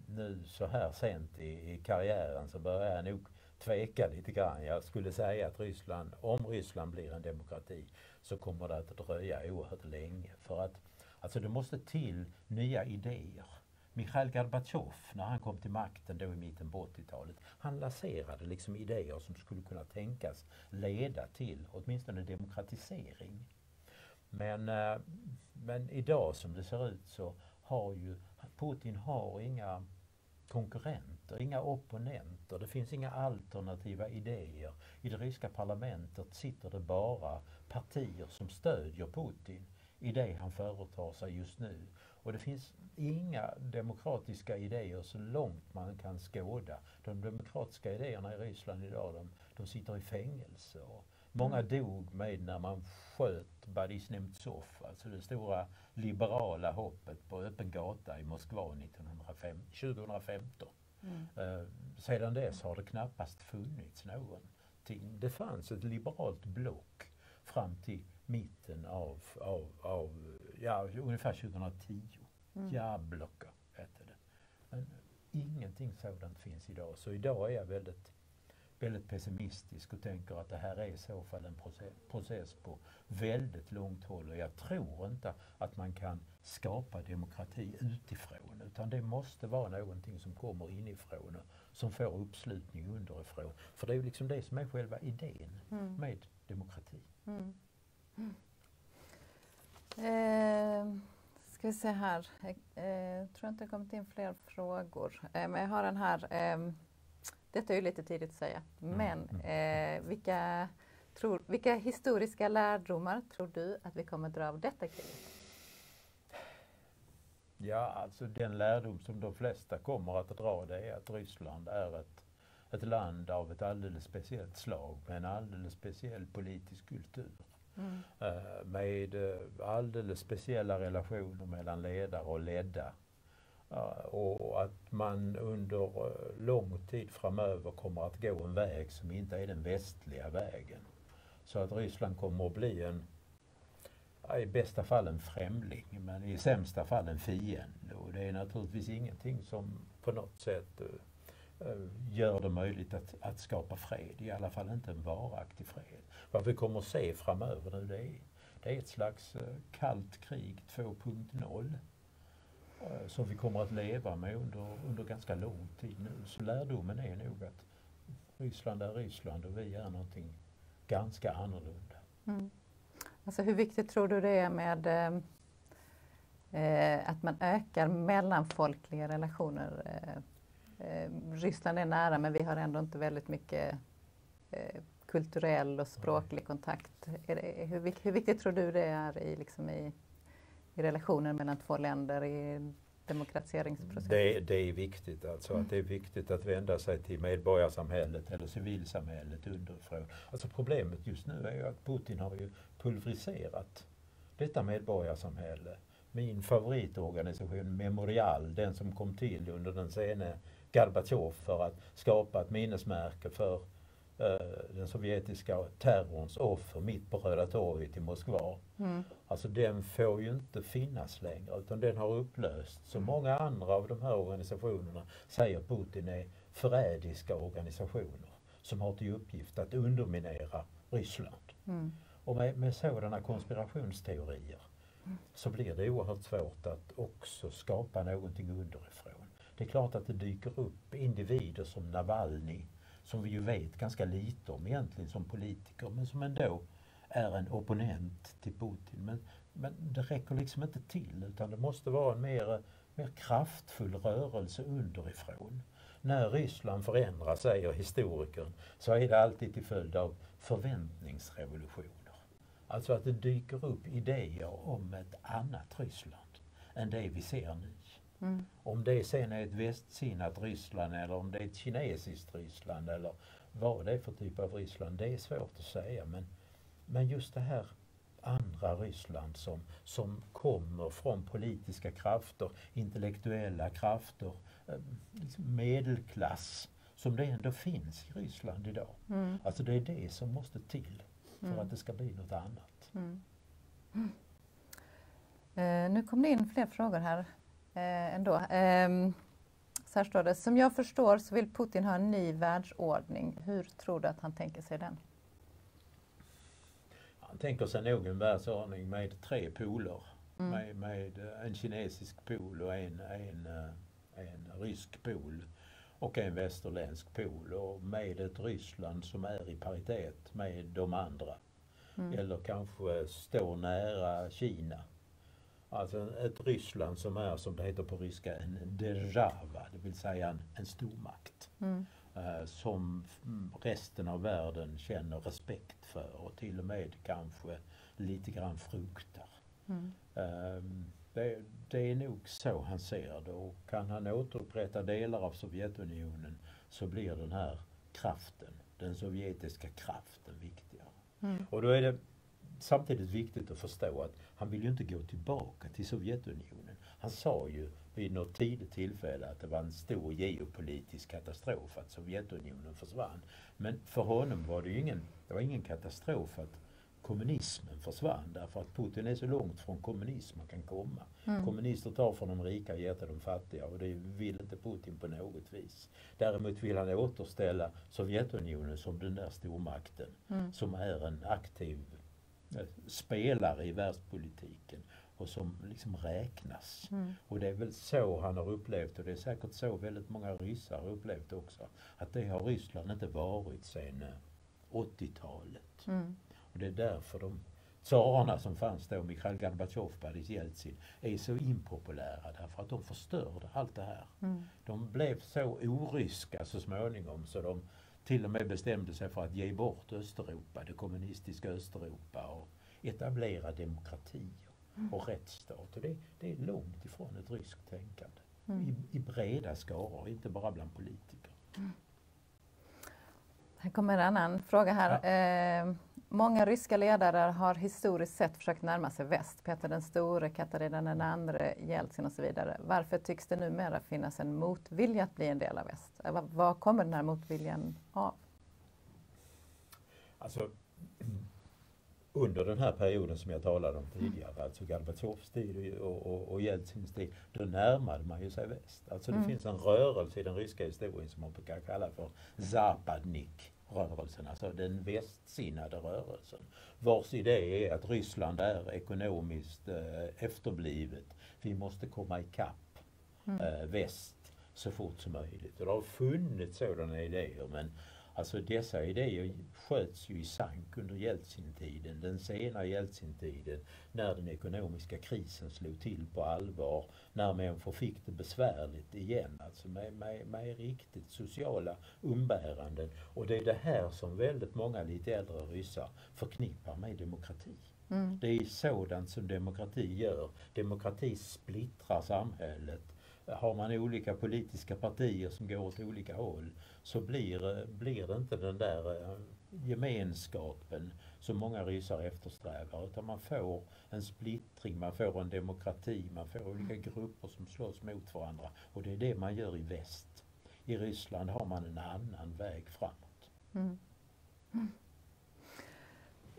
nu så här sent i, i karriären så börjar jag nog tveka lite grann. Jag skulle säga att Ryssland, om Ryssland blir en demokrati så kommer det att dröja oerhört länge. För att alltså det måste till nya idéer. Mikhail Gorbatjov, när han kom till makten då i mitten på 80-talet, han lanserade liksom idéer som skulle kunna tänkas leda till åtminstone demokratisering. Men, eh, men idag som det ser ut så har ju Putin har inga konkurrenter, inga opponenter. Det finns inga alternativa idéer. I det ryska parlamentet sitter det bara partier som stödjer Putin i det han företar sig just nu. Och det finns inga demokratiska idéer så långt man kan skåda. De demokratiska idéerna i Ryssland idag, de, de sitter i fängelse. Och många mm. dog med när man sköt Boris Nemtsov, alltså det stora liberala hoppet på öppen gata i Moskva 1905, 2015. Mm. Eh, sedan dess har det knappast funnits någonting. Det fanns ett liberalt block fram till mitten av, av, av ja, ungefär 2010. Mm. Jablocka hette det. Men ingenting sådant finns idag. Så idag är jag väldigt, väldigt pessimistisk och tänker att det här är i så fall en process på väldigt långt håll. Och jag tror inte att man kan skapa demokrati utifrån. Utan det måste vara någonting som kommer inifrån och som får uppslutning underifrån. För det är ju liksom det som är själva idén mm. med demokrati. Mm. Mm. Eh, ska vi se här. Jag eh, tror inte det kommit in fler frågor. Eh, men jag har den här. Detta är ju lite tidigt att säga. Mm, men mm. eh, vilka, tror, vilka historiska lärdomar tror du att vi kommer dra av detta krig? Ja, alltså den lärdom som de flesta kommer att dra det är att Ryssland är ett, ett land av ett alldeles speciellt slag med en alldeles speciell politisk kultur. Mm. Eh, med eh, alldeles speciella relationer mellan ledare och ledda. Och att man under eh, lång tid framöver kommer att gå en väg som inte är den västliga vägen. Så att Ryssland kommer att bli en, i bästa fall en främling, men i sämsta fall en fiende. Och det är naturligtvis ingenting som på något sätt eh, eh, gör det möjligt att, att skapa fred, i alla fall inte en varaktig fred. Vad vi kommer att se framöver nu det är, det är ett slags kallt krig 2.0 som vi kommer att leva med under, under ganska lång tid nu. Så lärdomen är nog att Ryssland är Ryssland och vi är någonting ganska annorlunda. Mm. Alltså hur viktigt tror du det är med eh, eh att man ökar mellanfolkliga relationer? Eh, eh, Ryssland är nära men vi har ändå inte väldigt mycket kulturell och språklig kontakt. Det, hur, hur, viktigt tror du det är i, liksom i i relationen mellan två länder i demokratiseringsprocessen? Det, det är viktigt alltså, att det är viktigt att vända sig till medborgarsamhället eller civilsamhället underifrån. Alltså problemet just nu är ju att Putin har ju pulveriserat detta medborgarsamhälle. Min favoritorganisation Memorial, den som kom till under den sene Gorbatjov för att skapa ett minnesmärke för den sovjetiska terrorns offer mitt på Röda torget i Moskva. Mm. Alltså den får ju inte finnas längre utan den har upplösts. Så Mm. många andra av de här organisationerna säger Putin är förrädiska organisationer som har till uppgift att underminera Ryssland. Mm. Och med, med sådana konspirationsteorier Mm. så blir det oerhört svårt att också skapa någonting underifrån. Det är klart att det dyker upp individer som Navalny som vi ju vet ganska lite om egentligen som politiker men som ändå är en opponent till Putin. Men, men det räcker liksom inte till utan det måste vara en mer, mer kraftfull rörelse underifrån. När Ryssland förändras, säger historikern, så är det alltid till följd av förväntningsrevolutioner. Alltså att det dyker upp idéer om ett annat Ryssland än det vi ser nu. Mm. Om det sen är ett västsinnat Ryssland eller om det är ett kinesiskt Ryssland eller vad det är för typ av Ryssland, det är svårt att säga. Men, men just det här andra Ryssland som, som kommer från politiska krafter, intellektuella krafter, eh, liksom medelklass, som det ändå finns i Ryssland idag. Mm. Alltså det är det som måste till för Mm. att det ska bli något annat. Mm. Eh, nu kom det in fler frågor här eh, ändå. Eh, så här står det. Som jag förstår så vill Putin ha en ny världsordning. Hur tror du att han tänker sig den? Han tänker sig nog en världsordning med tre poler. Mm. Med, med eh, en kinesisk pol och en, en, eh, en rysk pol och en västerländsk pol och med ett Ryssland som är i paritet med de andra. Mm. Eller kanske står nära Kina. Alltså ett Ryssland som är, som det heter på ryska, en derjava, det vill säga en, en stormakt. Mm. eh, som resten av världen känner respekt för och till och med kanske lite grann fruktar. Mm. Ehm, Det, det är nog så han ser det och kan han återupprätta delar av Sovjetunionen så blir den här kraften, den sovjetiska kraften viktigare. Mm. Och då är det samtidigt viktigt att förstå att han vill ju inte gå tillbaka till Sovjetunionen. Han sa ju vid något tidigt tillfälle att det var en stor geopolitisk katastrof att Sovjetunionen försvann. Men för honom var det ju ingen, det var ingen katastrof att kommunismen försvann därför att Putin är så långt från kommunism man kan komma. Mm. Kommunister tar från de rika och ger till de fattiga och det vill inte Putin på något vis. Däremot vill han återställa Sovjetunionen som den där stormakten Mm. som är en aktiv spelare i världspolitiken och som liksom räknas. Mm. Och det är väl så han har upplevt och det är säkert så väldigt många ryssar har upplevt också. Att det har Ryssland inte varit sedan eh, 80-talet. Mm. Och det är därför de tsarerna som fanns då, Mikhail Gorbatjov, Boris Jeltsin, är så impopulära därför att de förstörde allt det här. Mm. De blev så oryska så småningom så de till och med bestämde sig för att ge bort Östeuropa, det kommunistiska Östeuropa och etablera demokrati och, och rättsstat. Och det, det är långt ifrån ett ryskt tänkande. Mm. I, I breda skaror, inte bara bland politiker. Här kommer en annan fråga här. Eh, många ryska ledare har historiskt sett försökt närma sig väst. Peter den store, Katarina den andre, Jeltsin och så vidare. Varför tycks det numera finnas en motvilja att bli en del av väst? Eh, vad kommer den här motviljan av? Alltså, under den här perioden som jag talade om tidigare, alltså Gorbatjovs tid och, och, och Jeltsins tid, då närmade man ju sig väst. Alltså det Mm. finns en rörelse i den ryska historien som man brukar kalla för Zapadnik-rörelsen, alltså den västsinnade rörelsen. Vars idé är att Ryssland är ekonomiskt eh, efterblivet. Vi måste komma ikapp Mm. eh, väst så fort som möjligt. Och det har funnits sådana idéer men Alltså dessa idéer sköts ju i sank under Jeltsin-tiden, den sena Jeltsin-tiden, när den ekonomiska krisen slog till på allvar, när människor fick det besvärligt igen, alltså med, med, med riktigt sociala umbäranden. Och det är det här som väldigt många lite äldre ryssar förknippar med demokrati. Mm. Det är sådant som demokrati gör. Demokrati splittrar samhället. Har man olika politiska partier som går åt olika håll så blir, blir det inte den där eh, gemenskapen som många ryssar eftersträvar utan man får en splittring, man får en demokrati, man får olika grupper som slåss mot varandra och det är det man gör i väst. I Ryssland har man en annan väg framåt. Mm.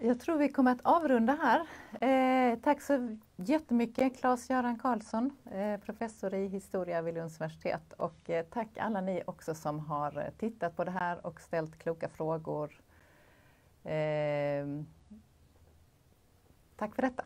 Jag tror vi kommer att avrunda här. Eh, tack så jättemycket Claes-Göran Karlsson, eh, professor i historia vid Lunds universitet. Och eh, tack alla ni också som har eh, tittat på det här och ställt kloka frågor. Eh, tack för detta.